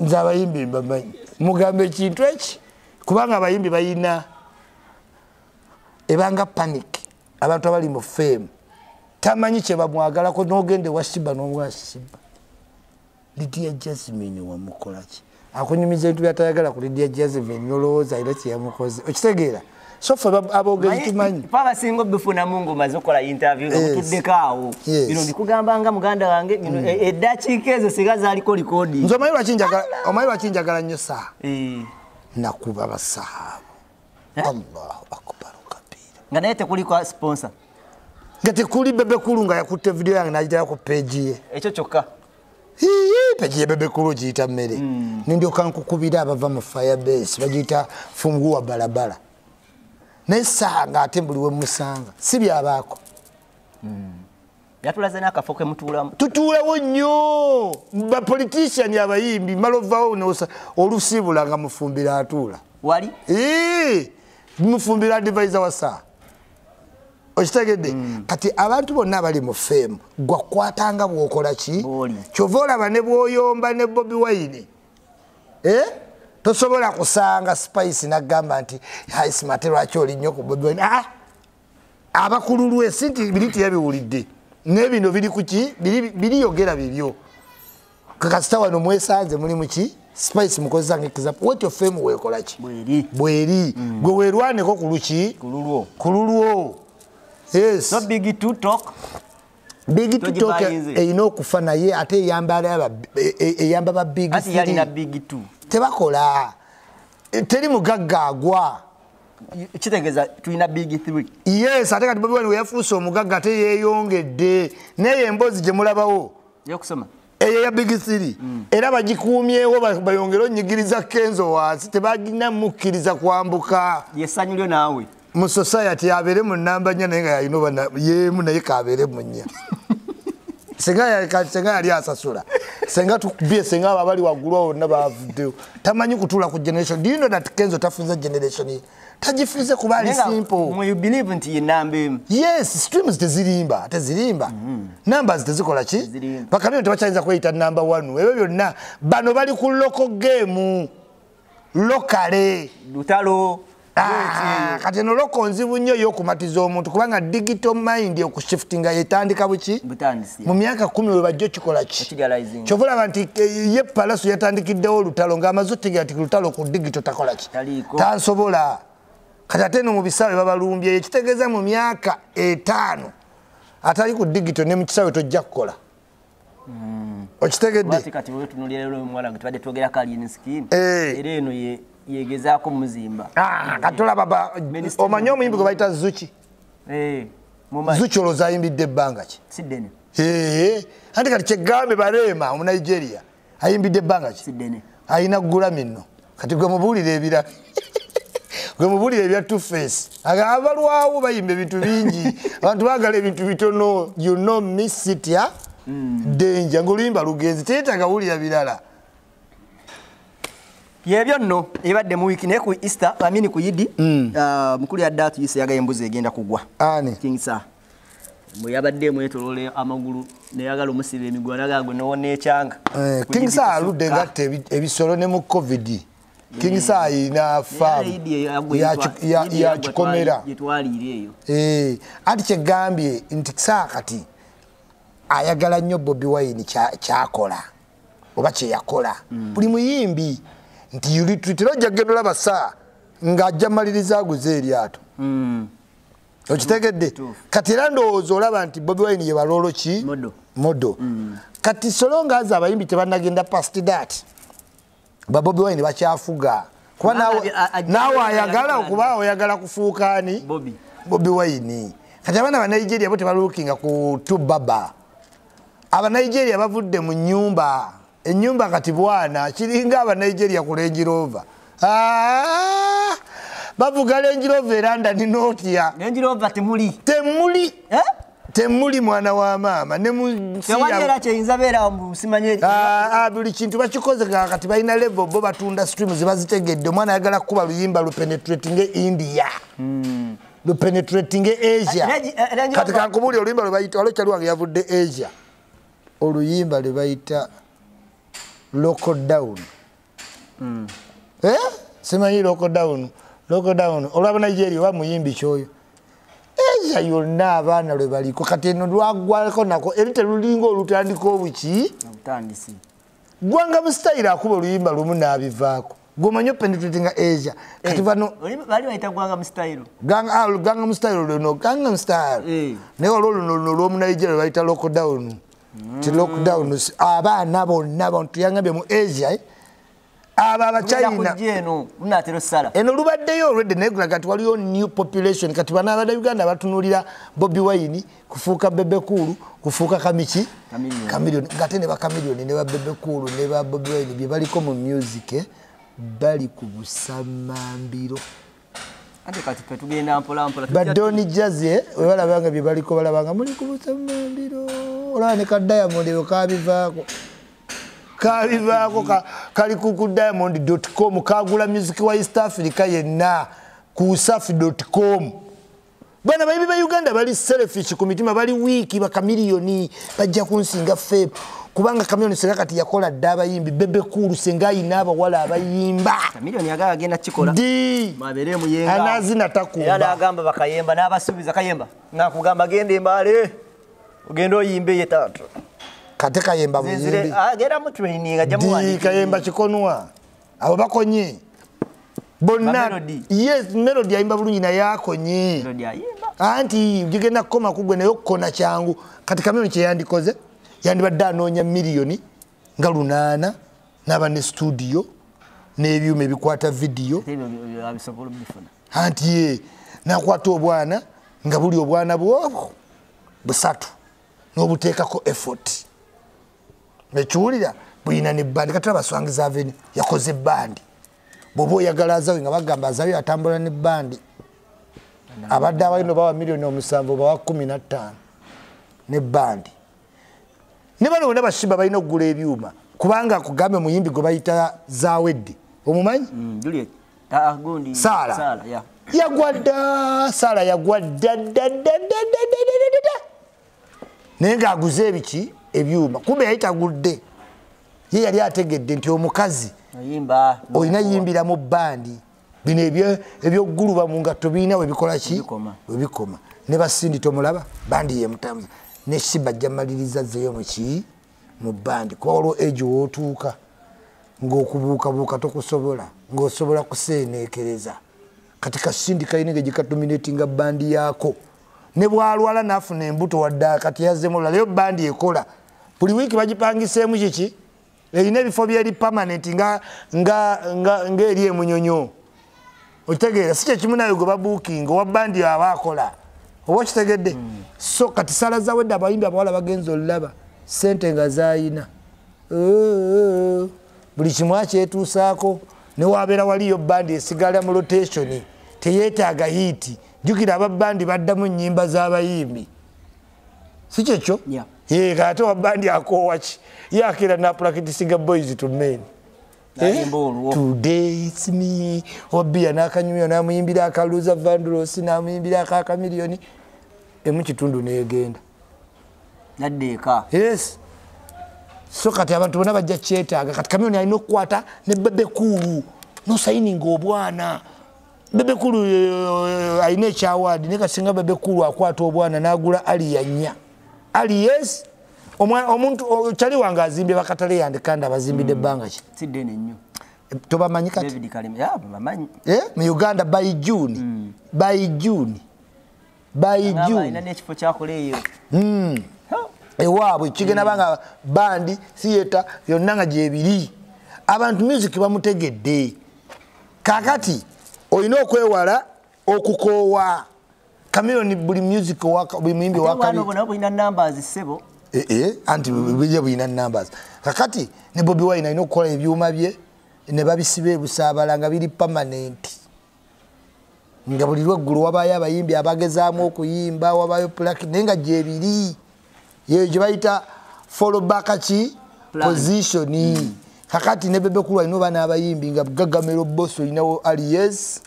Nze abayimbi mbamanyi. Mugamba ekintu eki? Kubanga abayimbi bayina ebanga panic. Abantu abali mu fame. Tamanyi kyebamwagalako nogende wa siba nowa siba lidia jasmin wamukolaki. Akunyumiza ebintu byatayagala ku lidia jasmin nolowooza era kyeyamukoze okitegeera so ffe aboogezi tumanyi abasinga obifunamu ngaomaze okukola interview nga mutuddeko awo bino ndikugambanga muganda wange bino e- eddakiika ezo singa zaaliko likodi nze omanyi lwaki njagala- nnyo saa Eh, nakuba basaabu. Allahu akbaru kabira. Nga naye tekuliko sponsor. Nga tekuli bebekulu nga yakutte vidiyo yange nagitala ku peegi ye. Ekyo kyokka. Peegi ye bebekulu giyita mmere. Nindyoka nkukubira abava mu firebase bagiyita funguwa balabala naye saa ngaate buli wemusanga si byabaako. Yatulaze n'akafo kemutuulamu. Tutuulawo nnyo. Bapoliticiani abayimbi mala ovaawo olusiibula nga mufumbira atuula. Wali? Mufumbira adivisa wa saa okitegedde? Kati abantu bonna abali mu femu gwakwatanga bwokola ki? Kyova olaba ne bwoyomba ne bobi wine. Eh? Tosobola kusanga spice nagamba nti haismate lwaki oli nnyo ku bobi wine Ah! abakululwe si nti biri teyabiwulidde. Nebino biri kuki biri- biriyogera bibyo. Kakasita wano mwesanze muli muki spice mukozesa nga example wetyo femu wekola ki? Bweri. Bweri. Gwe werwaneko ku luki ku lulwo big tutok erina okufa naye ate eyamba aba- tebakola. E, teri mugaggaagwa kitegeeza tulina big three. Yes ate kati bobi wine weyafuuse omugagga ate yeeyongedde. Naye emboozi gye mulabawo yokusoma eyo ya big three era bagikuumyewo ba- bayongere onyigiriza kenzo wansi tebagina mukkiriza kwambuka. Yesanyu lyo naawe. Mu society abeere mu namba nnya naye nga yalina oba yemu naye kabeere mu nnya senga ya- senga yali asasula. Senga tukubye senga abo abali waggulu awo bonna bavuddewo tamanyi kutuula ku generation. Do you know that kenzo tafunze generation ye tagifunze kuba ali Naye nga simple. mwe you believe nti emu yes streams tezirimba tezirimba. Numbers tezikola ki? Tezirimba. bakamiro tebakyayinza kweyita number one. Ebyo byonna bano bali ku local game lokale lutalo kati eno loko nzibu nnyo ey'okumatiza omuntu kubanga digital mind okushiftinga yetandika buki mu myaka kumi we bajja okikola ki? Olaba nti eh, ye palaso yatandikiddewo olutalo ng'amaze otegera ti lutalo ku digito takola ki? Tansobola. Kati ate eno mu bisaawe babalumbye ekitegeeza mu myaka etaano atali ku digito ne mu kisaawe tojja kukola. Okitegedde? Lwaki kati wetunulira lero omwana nga tubadde twogerako alien skin? Eh. era eno ye- yegezaako muzimba. Ah, kati olaba ba- Minister- omanyi omuyimbi gwe bayita zuki zuki olowooza ayimbidde ebbanga ki? Anti kati kyegambe balema omunigeria ayimbidde ebbanga ki? Ayina gulami nno kati gwe mubuulire ebira gwe mubuulire ebya tuface abalwawo bayimba ebintu bingi. Abantu bagala ebintu bitono you know miss it ya? Denja ngaoluyimba lugenzi teetaga wulira birala yebyo nno ebadde mu wiiki naye ku easter amini ku yidi ah, mukulu yadde atuyise yagaye embuzi egenda kugwa. Kingsa bwe yabadde mwetolole amagulu neyagala omusiba emigwa nagaa gwe nowona ekyanga kingsa aludde ngatta ebi- ebisolo ne mu covid. Kingsa ayina faamu yakikomera gyetwaliire eyo Eh, anti kyegambye nti saakati ayagala nnyo bobi wine kya- kyakola oba kyeyakola buli muyimbi nti ulitera ojja kgenda olaba saa ng'ajja maliriza aguze eryato. Mm. okitegedde? Kati era ndowooza olaba nti bobi wine ye baloolo ki? Modo. modo kati solo ngaazi abayimbi tebanagenda past that babobi wine bakyafuga. Kuba naawe- ayagala okuba oyagala kufuuka ani? Bobby. bobi wine. Kati abaana ba nigeria bo tebalookinga ku tubaba abanigeria bavudde mu nyumba ennyumba kati bwana kiringa abanigeria ku lenjirova ah, bavuga lenjirova eranda ninotya lenjirova temuli. Temuli? Temuli mwana wa maama ah, ah, buli kintu bakikozeka kati balina levo bo batunda stream zibazitegedde omwana ayagala kukuba luyimba lupenetratinge india. Lupenetratinge asia. Kati kankubuli oluyimba lwebayita olwo kyali wange yavudde asia. Oluyimba lwebayita lockdown Eh? simanyi lockdown lockdown olwaba nigeria oba muyimbi kyoyo. Asia yonna abaana lwe baliko. Kati eno lwagwako nako. Eri telulinga olutandika obuki butandisi gwanga musitayire akuba oluyimba lumu n'abivaako. Gwomanyi openetratinga asia? Kati bano bali bayita gwanga musitayiro ganga ah, ganga musitayire luno. Ganga musitayire Eh. naye olwo luno luno olw'omunigeria lwe bayita lockdown ti lockdown abaana bonna bantu yangambye mu asia abo abachina kujja eno lunatera osala eno lubaddeyo olwedde naye gulaga kati waliyo new population kati bana abannayuganda batunulira bobi wine kufuuka bebekulu kufuuka kamiki kamilioni ngate ne bakamilioni ne babebekulu ne ba bobi wine bye baliko mu music bali ku busamambiro ate kati fe tugenda mpolampola badoni jazi webalabanga bye baliko balabanga muli ku busamambiro olaba ne ka diamond eyo kabivaako. Kabivaako ka- kali ku diamond com kagula music wa east africa yenna ku usafi com. Bana bayibi ba uganda bali selfish ku mitima bali wiiki bakamiliyoni bajja kunsinga fe kubanga kamiliyoni senga kati yakola dde abayimbi bebekulu senga ayina abawala abayimba. Miliyoni agala agenda kikola di mabere muyenga anazina era takumba? Nagamba bakayemba n'abasuubiza kayemba nakugamba genda embaale ogenda oyimbe ye taata. Kate kayemba buyimbi agenda mu training ajja di kayemba kikonwa. Abo bakonye. Bonna yes melody ayimba bulungi naye akonye. Anti gigenda kukoma kugwe naye okukona kyangu. Kati kamyoni kyeyandikoze yandibadde anoonya miliyoni nga lunaana n'aba ne studio n'ebyuma ebikwata vidiyo. Anti ye nakwata obwana nga buli obwana bwobwo busatu n'obuteekako effort. Ekiwulira buyina nebandi katula baswangiza aveni yakoze ebandi bwoba oyagala azawe nga bagamba azawe atambula nebandi abadde abalino bawa miliyoni omusanvu bawa kumi nattaano nebandi ne bano bonna bashiba balina okugula ebyuma kubanga akugambe muyimbi gwe bayita zaweddi omumanyi? Mm, ah, ah, saala. Yagwadda saala yagwadda ddaddaddaddaddadda naye ng'aguze ebiki ebyuma. Kuba yali tagudde. Ye yali ategedde nti omukazi olina yimbira mu bbandi bino ebyokuguluba mu ngatto birina webikolaki webikoma ne basindi tomulaba bandi yemutambuza ne shiba ajja maliriza zeyo muki mu bandi. Kuba waliwo egi wootuuka ng'okubuukabuuka tokusobola ng'osobola kuseeneekereza. Kati kasindi kalina nga gikatuminatinga bandi yaako. Ne bwalwala naafuna embuto wadde kati yazemu olala leyo bandi ekola. Buli wiiki bagipangiseemu kiki? Erina ebifo byeri pamanenti nga- nga- nga- ng'eri emunyonyo. Okitegeera si kyekimu nayo gwe babuukinga owa bandi aba akola oba okitegedde so kati sala zawedde abayimbi abawala bagenza olulaba sente nga zayina buli kimu akyetuusaako newabeera waliyo bandi esigala mu rotation teyeetaaga hiiti jjukira ababandi baddamu nyimba z'abayimbi. Si kyekyo ate wabandi akowaki yakera napulakitisinga boys to men. Olwo. today its me. Obiya nakanyumya namuyimbira akaluza vandulosi namuyimbira akakamiliyoni emu kitundu negenda. Nadde eka yes. So kati abantu bonna bajja kyetaaga. Kati kamyoni alina okukwata ne bebekulu nosayininga obwana. Bebekulu eh, alina ekyawaadi naye kasinga bebekulu akwata obwana nagula ali yanya ali yes? Omwa- omuntu kyali wange azimbye bakatale yandikanda abazimbidde ebbanga ki? Tobamanyi kati? Eh, mu uganda by june. By june by alina june. n'ekifo kyakola eyo. Mm. ewaabwe kigenda banga bandi theatre yonna nga gyebiri abantu music bamutegedde. Kakati olina okwewala okukoowa. Kamiloni buli music buli muyimbi obwana wakali obwo nabo bulina numbers ssebo. Eh, eh, anti bijja bulina numbers. Kakati ne bobi wine alina okukola ebyuma bye ne babisiba ebusaabala nga biri permanent nga buli lweggulu wabayo abayimbi abagezaamu okuyimba wabayo plaki naye nga gyebiri yeyo gye bayita fallback ki position. Kakati ne bebekulu alina oba n'abayimbi nga gagamero bosi olinawo alies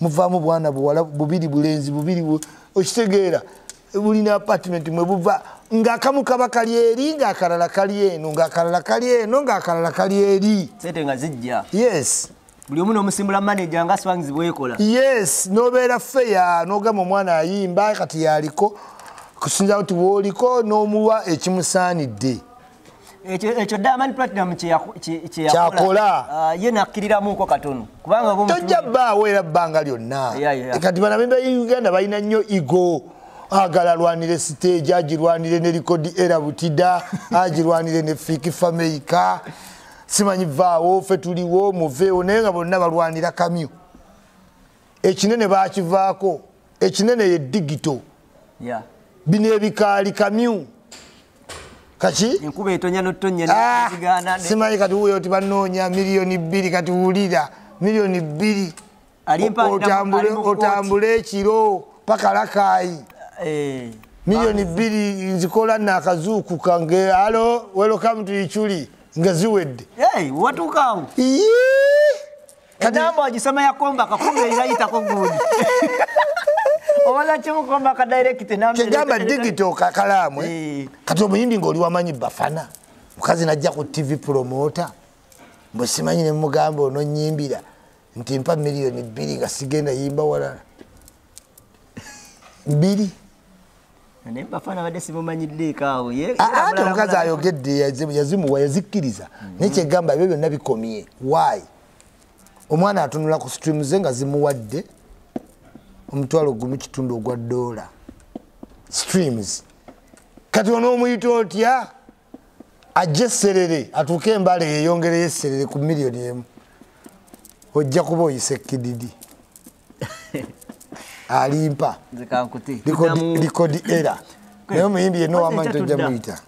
muvaamu bwana buwala bubiri bulenzi bubiri bu- okitegeera bulina apartment mwe buva ngaakamu kaba kali eri ngaakalala kali eno ngaakalala kali eno ngaakalala kali eri. Sente nga zijja. Yes buli omu n'omusimbula manaja nga swangs bwekola. Yes nobeera feya nogamba omwana ayimba kati yaliko kusinza kuti wooliko n'omuwa ekimusaanidde. Ekyo diamond platinum kyeyakola ah, ye nakkiriramuko katono. Tojja bbaawo era bbanga lyonna. Kati banabemba uganda balina nnyo igo agala alwanire stage agirwanire ne likodi era butida agirwanire ne fiki fameika simanyi vaawo fe tuliwo muveewo naye nga bonna balwanira kamyu. Ekinene bakivaako ekinene ye digito. Bino ebikaali kamyu. Kaki? Enkuba etonya notonya Ah, simanyi kati wuyo ti banoonya miliyoni bbiri kati wulira miliyoni bbiri. Otambule- ekiro paka lakaayi miliyoni bbiri nzikola naakazuuku kange. Alo welcome to ichuli nga ziwedde. Watuukaawo kati enamba wagisoma yakomba akakumba erayitako gundi. Obaza kimukomba akadirekiti kyegamba digito kakalaamu eh? Eh. kati omuyimbi ngaoli wamanyi bafana mukazi najja ku tv promota mbwe simanyi nemugamba ononyimbira nti mpa miliyoni bbiri nga sigenda yimba walala. Bbiri naye bafana badde simumanyiddeekaawo Ah, ate omukazi ayogedde yazi- yazimuwa yazikkiriza. Naye kyegamba ebyo byonna bikomye. Wayi omwana atunula ku stream ze nga zimuwadde omutwalo gumu kitundu ogwa dola streams. Kati onoomuyita otya? Ajja eserere atuuke embala yeyongereyo eserere ku miliyoni emu. Ojja kuba oyise kididi alimpa. Likodi era. Naye omuyimbi yenna Kwanza wamanyi tojja muyita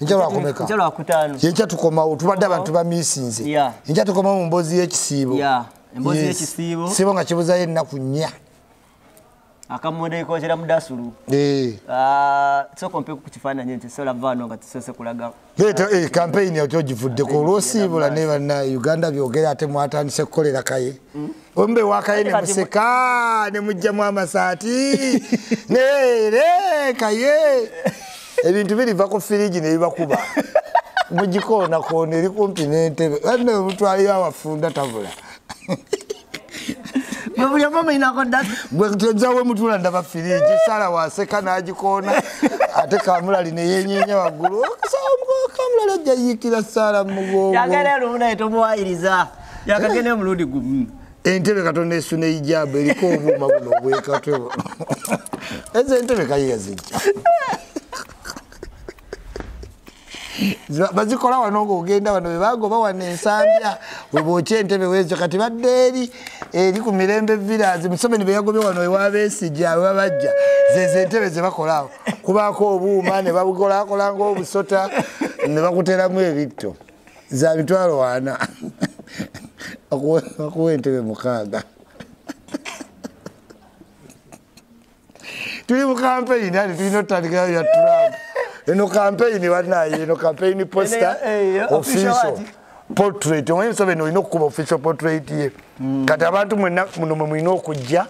nkyalwakomeka kyalwakutaano yenkya tukomawo tubadde abantu bamiisinze Yeah. enkya tukomawo mu mboozi Yes. y'ekisiibo. sibo nga kibuzayo ennaku nnya akamonde kotera mudasulu. Eh. soka ompe ku kifaananyi nti solavaano nga tusoose kulaga. Leeta eh, campaign oti ogivuddeko olwosiibula ne banna uganda byogera ate mwatandise kukolera kaye. Ombe wakaye ne museka ne mugjamu amasaati. Nere kaye. Ebintu biriva ku firiji ne bibakuba mugikoonakoona eri kumpi n'entebe. Anne omutwaliro awafunda tabula omu mulinako dda? Bwetezawe mutula ndaba firiji sala waseka n'agikoona ate kamulali neyenyenya waggulu. Kamulali ajja yiikira sala mu mugongo yagenda lumu naye tomuwayiriza. Yakagenda omulundi gumu entebe katonda esu neijabu eriko obuuma buno obwekatwe ezo entebe kaye yazijja. Ziba- bazikola wano ngaogenda wano bebagoba wano ensambya webokya entebe wezo kati badde eri eri ku mirembe village. Musomeni beyagobye wano ewabesija webabajja zezo entebe zebakolaawo kubaako obuuma ne babukolakola ngaobusota ne bakuteramu ebitto. Za mitwalo wana akuwa entebe mukaaga. Tuli mu kampeyini ati tulina otutandikirayo ya trump. Eno kampeyini banaye eno kampeyini posta Eno, eh, official? Portrait omanyi museveni olina okukuba official portrait ye. Kati abantu mwenna muno mwe mulina okujja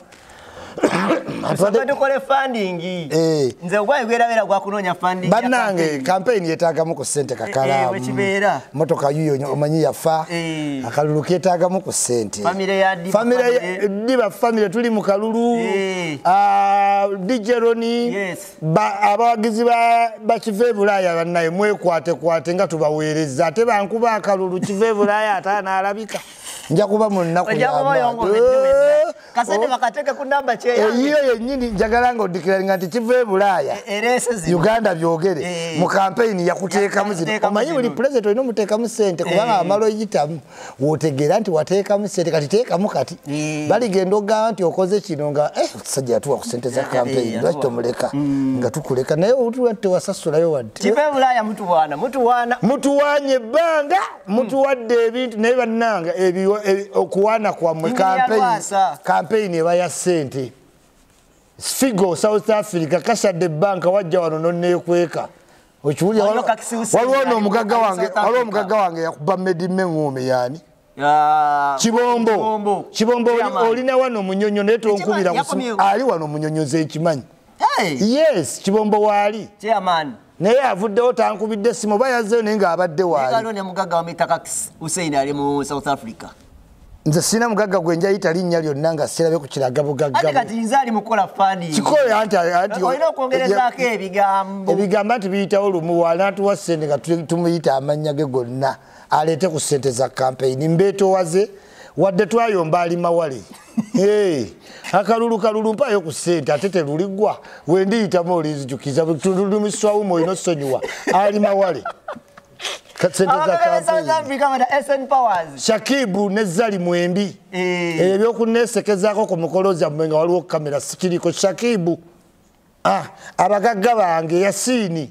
tukole fandingi Eh. nze ogwayi gwerabeera gwakunoonya fandingi bannange kampeyini yetagamu ku sente Eh, eh, kakalaamu bwekibeera. motoka yuyo omanyi yafa Eh. akalulu ketagamu ku sente Famire ya Diba Famire ya- diba famire tuli mu kalulu Eh. Ah, dijeroni Yes. Ba- abawagizi ba- bakiva e bulaaya bannaye mwekwatekwate nga tubaweereza ate bankuba akalulu kiva e bulaaya ate anaalabika nja kuba mu nnaku. Eh, kasente bakateeke ku namba eyiyo yennyini njagala nga odikiralinga nti kiva e bulaaya. Zino. Uganda byogere. Eh. mu kampeyini yakuteekamu zino. omanyi buli pulezidenti olina omuteekamu sente kubanga Eh. amala oyitamu. Wotegeera nti wateekamu sente kati teekamu kati. Eh. baligenda ogamba nti okoze kino nga eh, sajja yatuwa ku sente za Eh, eh, kampeyini lwaki tomuleka? Nga tukuleka. Naye otuwa tewasasulayo wadde. E mutuwanye ebbanga mutuwadde ebintu. Naye bannanga ebi- okuwaana kwammwe campaign eba ya ssente. Figo south africa kasadde ebbanka wajja wano noneekweka okiwulira Waliwo waliwo- kakisiwusi waliwo ali no mu- omugagga wange yakuba medime ngome yani Ah, kibombo. Kibombo. olina wano omunyonyo naye tonkubira ali wano omunyonyozi ekimanyi yes kibombo waali naye avuddewo tankubidde esimu oba yazzeyo naye ng'abadde waali nze sina mugagga gwe njayita linnya lyonna nga sirabe ku kiraga ate bugagga kati nze ali mukola fandi kikoyo anti anti olina okwongerezaako ebigambo. Ebigamba nti biyitawo lumu walanatuwa sente nga tu- tumuyita amannya ge gonna. Aleete ku sente za kampeyini mbeetowaze wadde twayomba ali mawale. Akalulu kalulu mpayo ku sente ate teluliggwa. Wendiyitamu olinzijukiza tulumiswawumu olina osonyiwa. Ali mawale shakibu ne zali mwembi. Eh. ebyo ebyokunesekezaako ku mukolo zammwe nga waliwo kamera sikiriko shakibu Ah, abagagga bange yasiini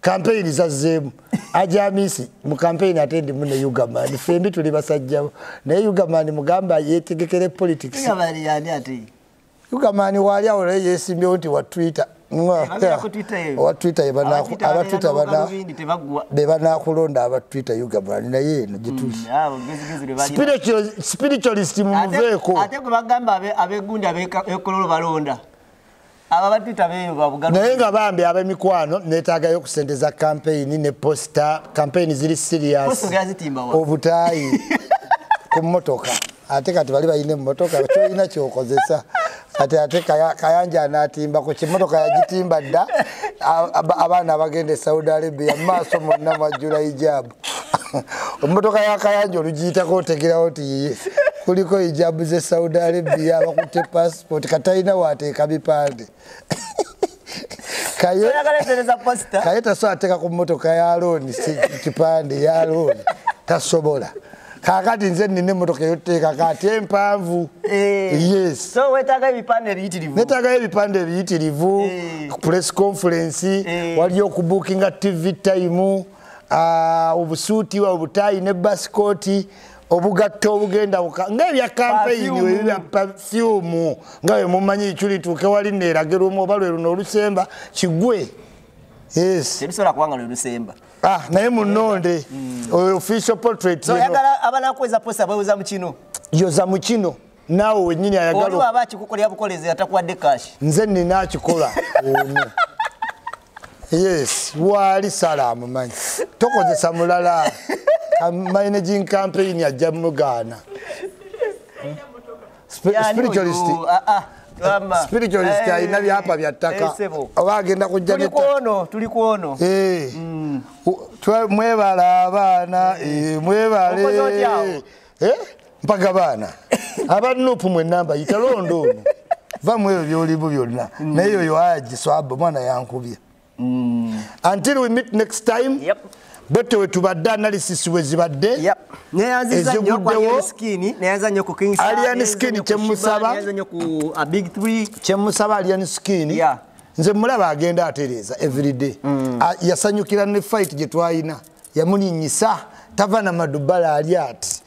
kampeyini zazzeemu. Ajamisi mu kampeyini ate ndimu ne ugamani fembi tuli basajjabo naye ugamani mugamba yetegekere politics. Gabali yani ate? Ugamani waali awo naye yesimbyewo nti wa twitter Bagera ku Twitter ugamani naye eno gyetuli abo gezigezi lwe balina. Spiritual- spiritualist Ate- mumuveeko ate gwe bagamba abe- abegundi abekololo balonda. Naye nga bambi ab'emikwano neetaagayo ku sente za kampeyini ne posita kampeyini ziri sirias Posta zitimba wa? obutaayi ku mmotoka. Ate kati bali balina emmotoka kyolina kyokozesa kati ate Kaya- kayanja anatimba ku kimotoka yagitimba dda. Abaana abagenda e saudi arabia mumaaso mwonna mwajjula hijabu emmotoka ya kayanja olugiyitako otegerawo ti yiye kuliko hijabu ze saudi arabia bakutte passport katalina waateeka bipande. Kaye tasobola ateeka ku mmotoka ya looni kipande ya looni. Tasobola kakati nze nina emmotoka eyoteekako ate empanvu Eh. yes so wetaaga ebipande ebiyitirivu Eh. press conference Eh. waliyo okubuukinga tv time ah, obusuuti obutaayi ne basikooti obugatto obugenda buka- ngaebya kampeyini ebya pafyumu nga bwe mumanyi kirituuke wali neeragera omu oba lwe luno olusemba kigwe yes. Tebisobola kubanga lwe lusemba. Ah, naye munonde oyo official portrait oyagala abanakuweza posta bwebuza mu kino? Yoza mu kino. Naawe wenyini ayagala waba akikukolera bukolezi atakuwadde kashi nze nina akikola ono yes waali salaamumanyi tokozesa mulala. Managing campaign ajja mugaana. Spi- Yani spiritualist ah, wama. spiritualist Eh, alina byapa bya ttaka? eh, oba agenda kujja tuli ne kwono tuli kwono. Eh. Twe- mwebale abaana mwebale. Mpaga baana. Abanupu mwenamba yita londo ono. Va mu ebyo byolimu byonna. Naye oyo agiswaba omwana yankubye. Until we meet next time Yep. Bwette we tubadde analysis we zibadde neyanziza nnyo ku Eziguddewo. Alien Skin, kyemusaba. Kyemusaba alyan skin Yeah. nze mulaba agenda atereeza everyday A- yasanyukira ne fight gye twayina. Yamuninyisa tava na madubala ali ati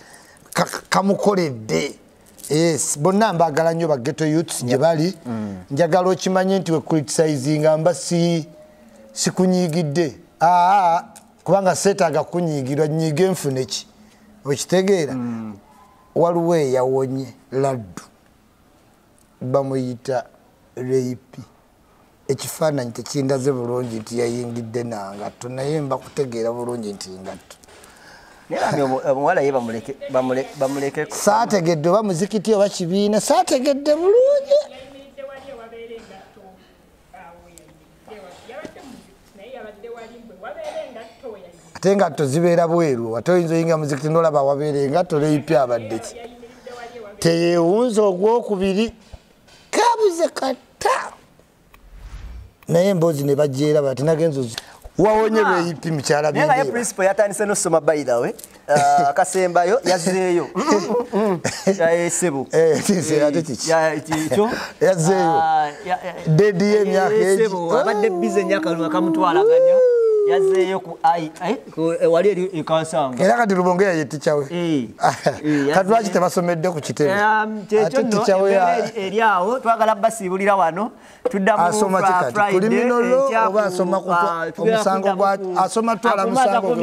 Ka- kamukoledde. Yes bonna mbagala nnyo bageto youths gye bali. Njagala okimanye nti wecriticinga mba si sikunyigidde aa kubanga seetaaga kunyigirwa nyiige nfune ki? Okitegeera. Waliwo eyawonye laddu. Bamuyita reipi ekifaananyi tekindaze bulungi nti yayingidde nangatto naye mba kutegeera bulungi nti ngatto saategedde oba muzikiti oba kibiina saategedde bulungi yayimiridde wali ewabeera engatto awo yayimiridde wali yabadde muzikiti naye yabadde wali mbwe wabeera engatto we yayimiridde ate engatto zibeera bweru ate oyinza oyinga muzikiti nolaba wabeera engatto leipi abadde ki? Yayimiridde wali ewabeera teyewunza ogwokubiri? Kabuze kata naye emboozi ne bajeera bati nagenza wawonye lweyipi mukyala naye nga ye bindeeba principal yatandise nosoma the way Ah, kasembayo yazzeeyo Eh, sebo. Ah, ya- ya- Dedi y'emyaka Eh, egi. sebo abadde bize nnyo akalulu akamutwalaganya yazzeeyo ku- eh, wali eri ekansanga era kati lubonge yaye tichawe Eh, eh, kati lwaki tebasomedde ku kitebe? Um, kyekyo ate nno tichawe embeera eri- eri awo twagala basiibulira wano. Tuddamu asoma Fra- kikati Friday, kuliminolo enkya oba asoma ah, omusango asoma twala musango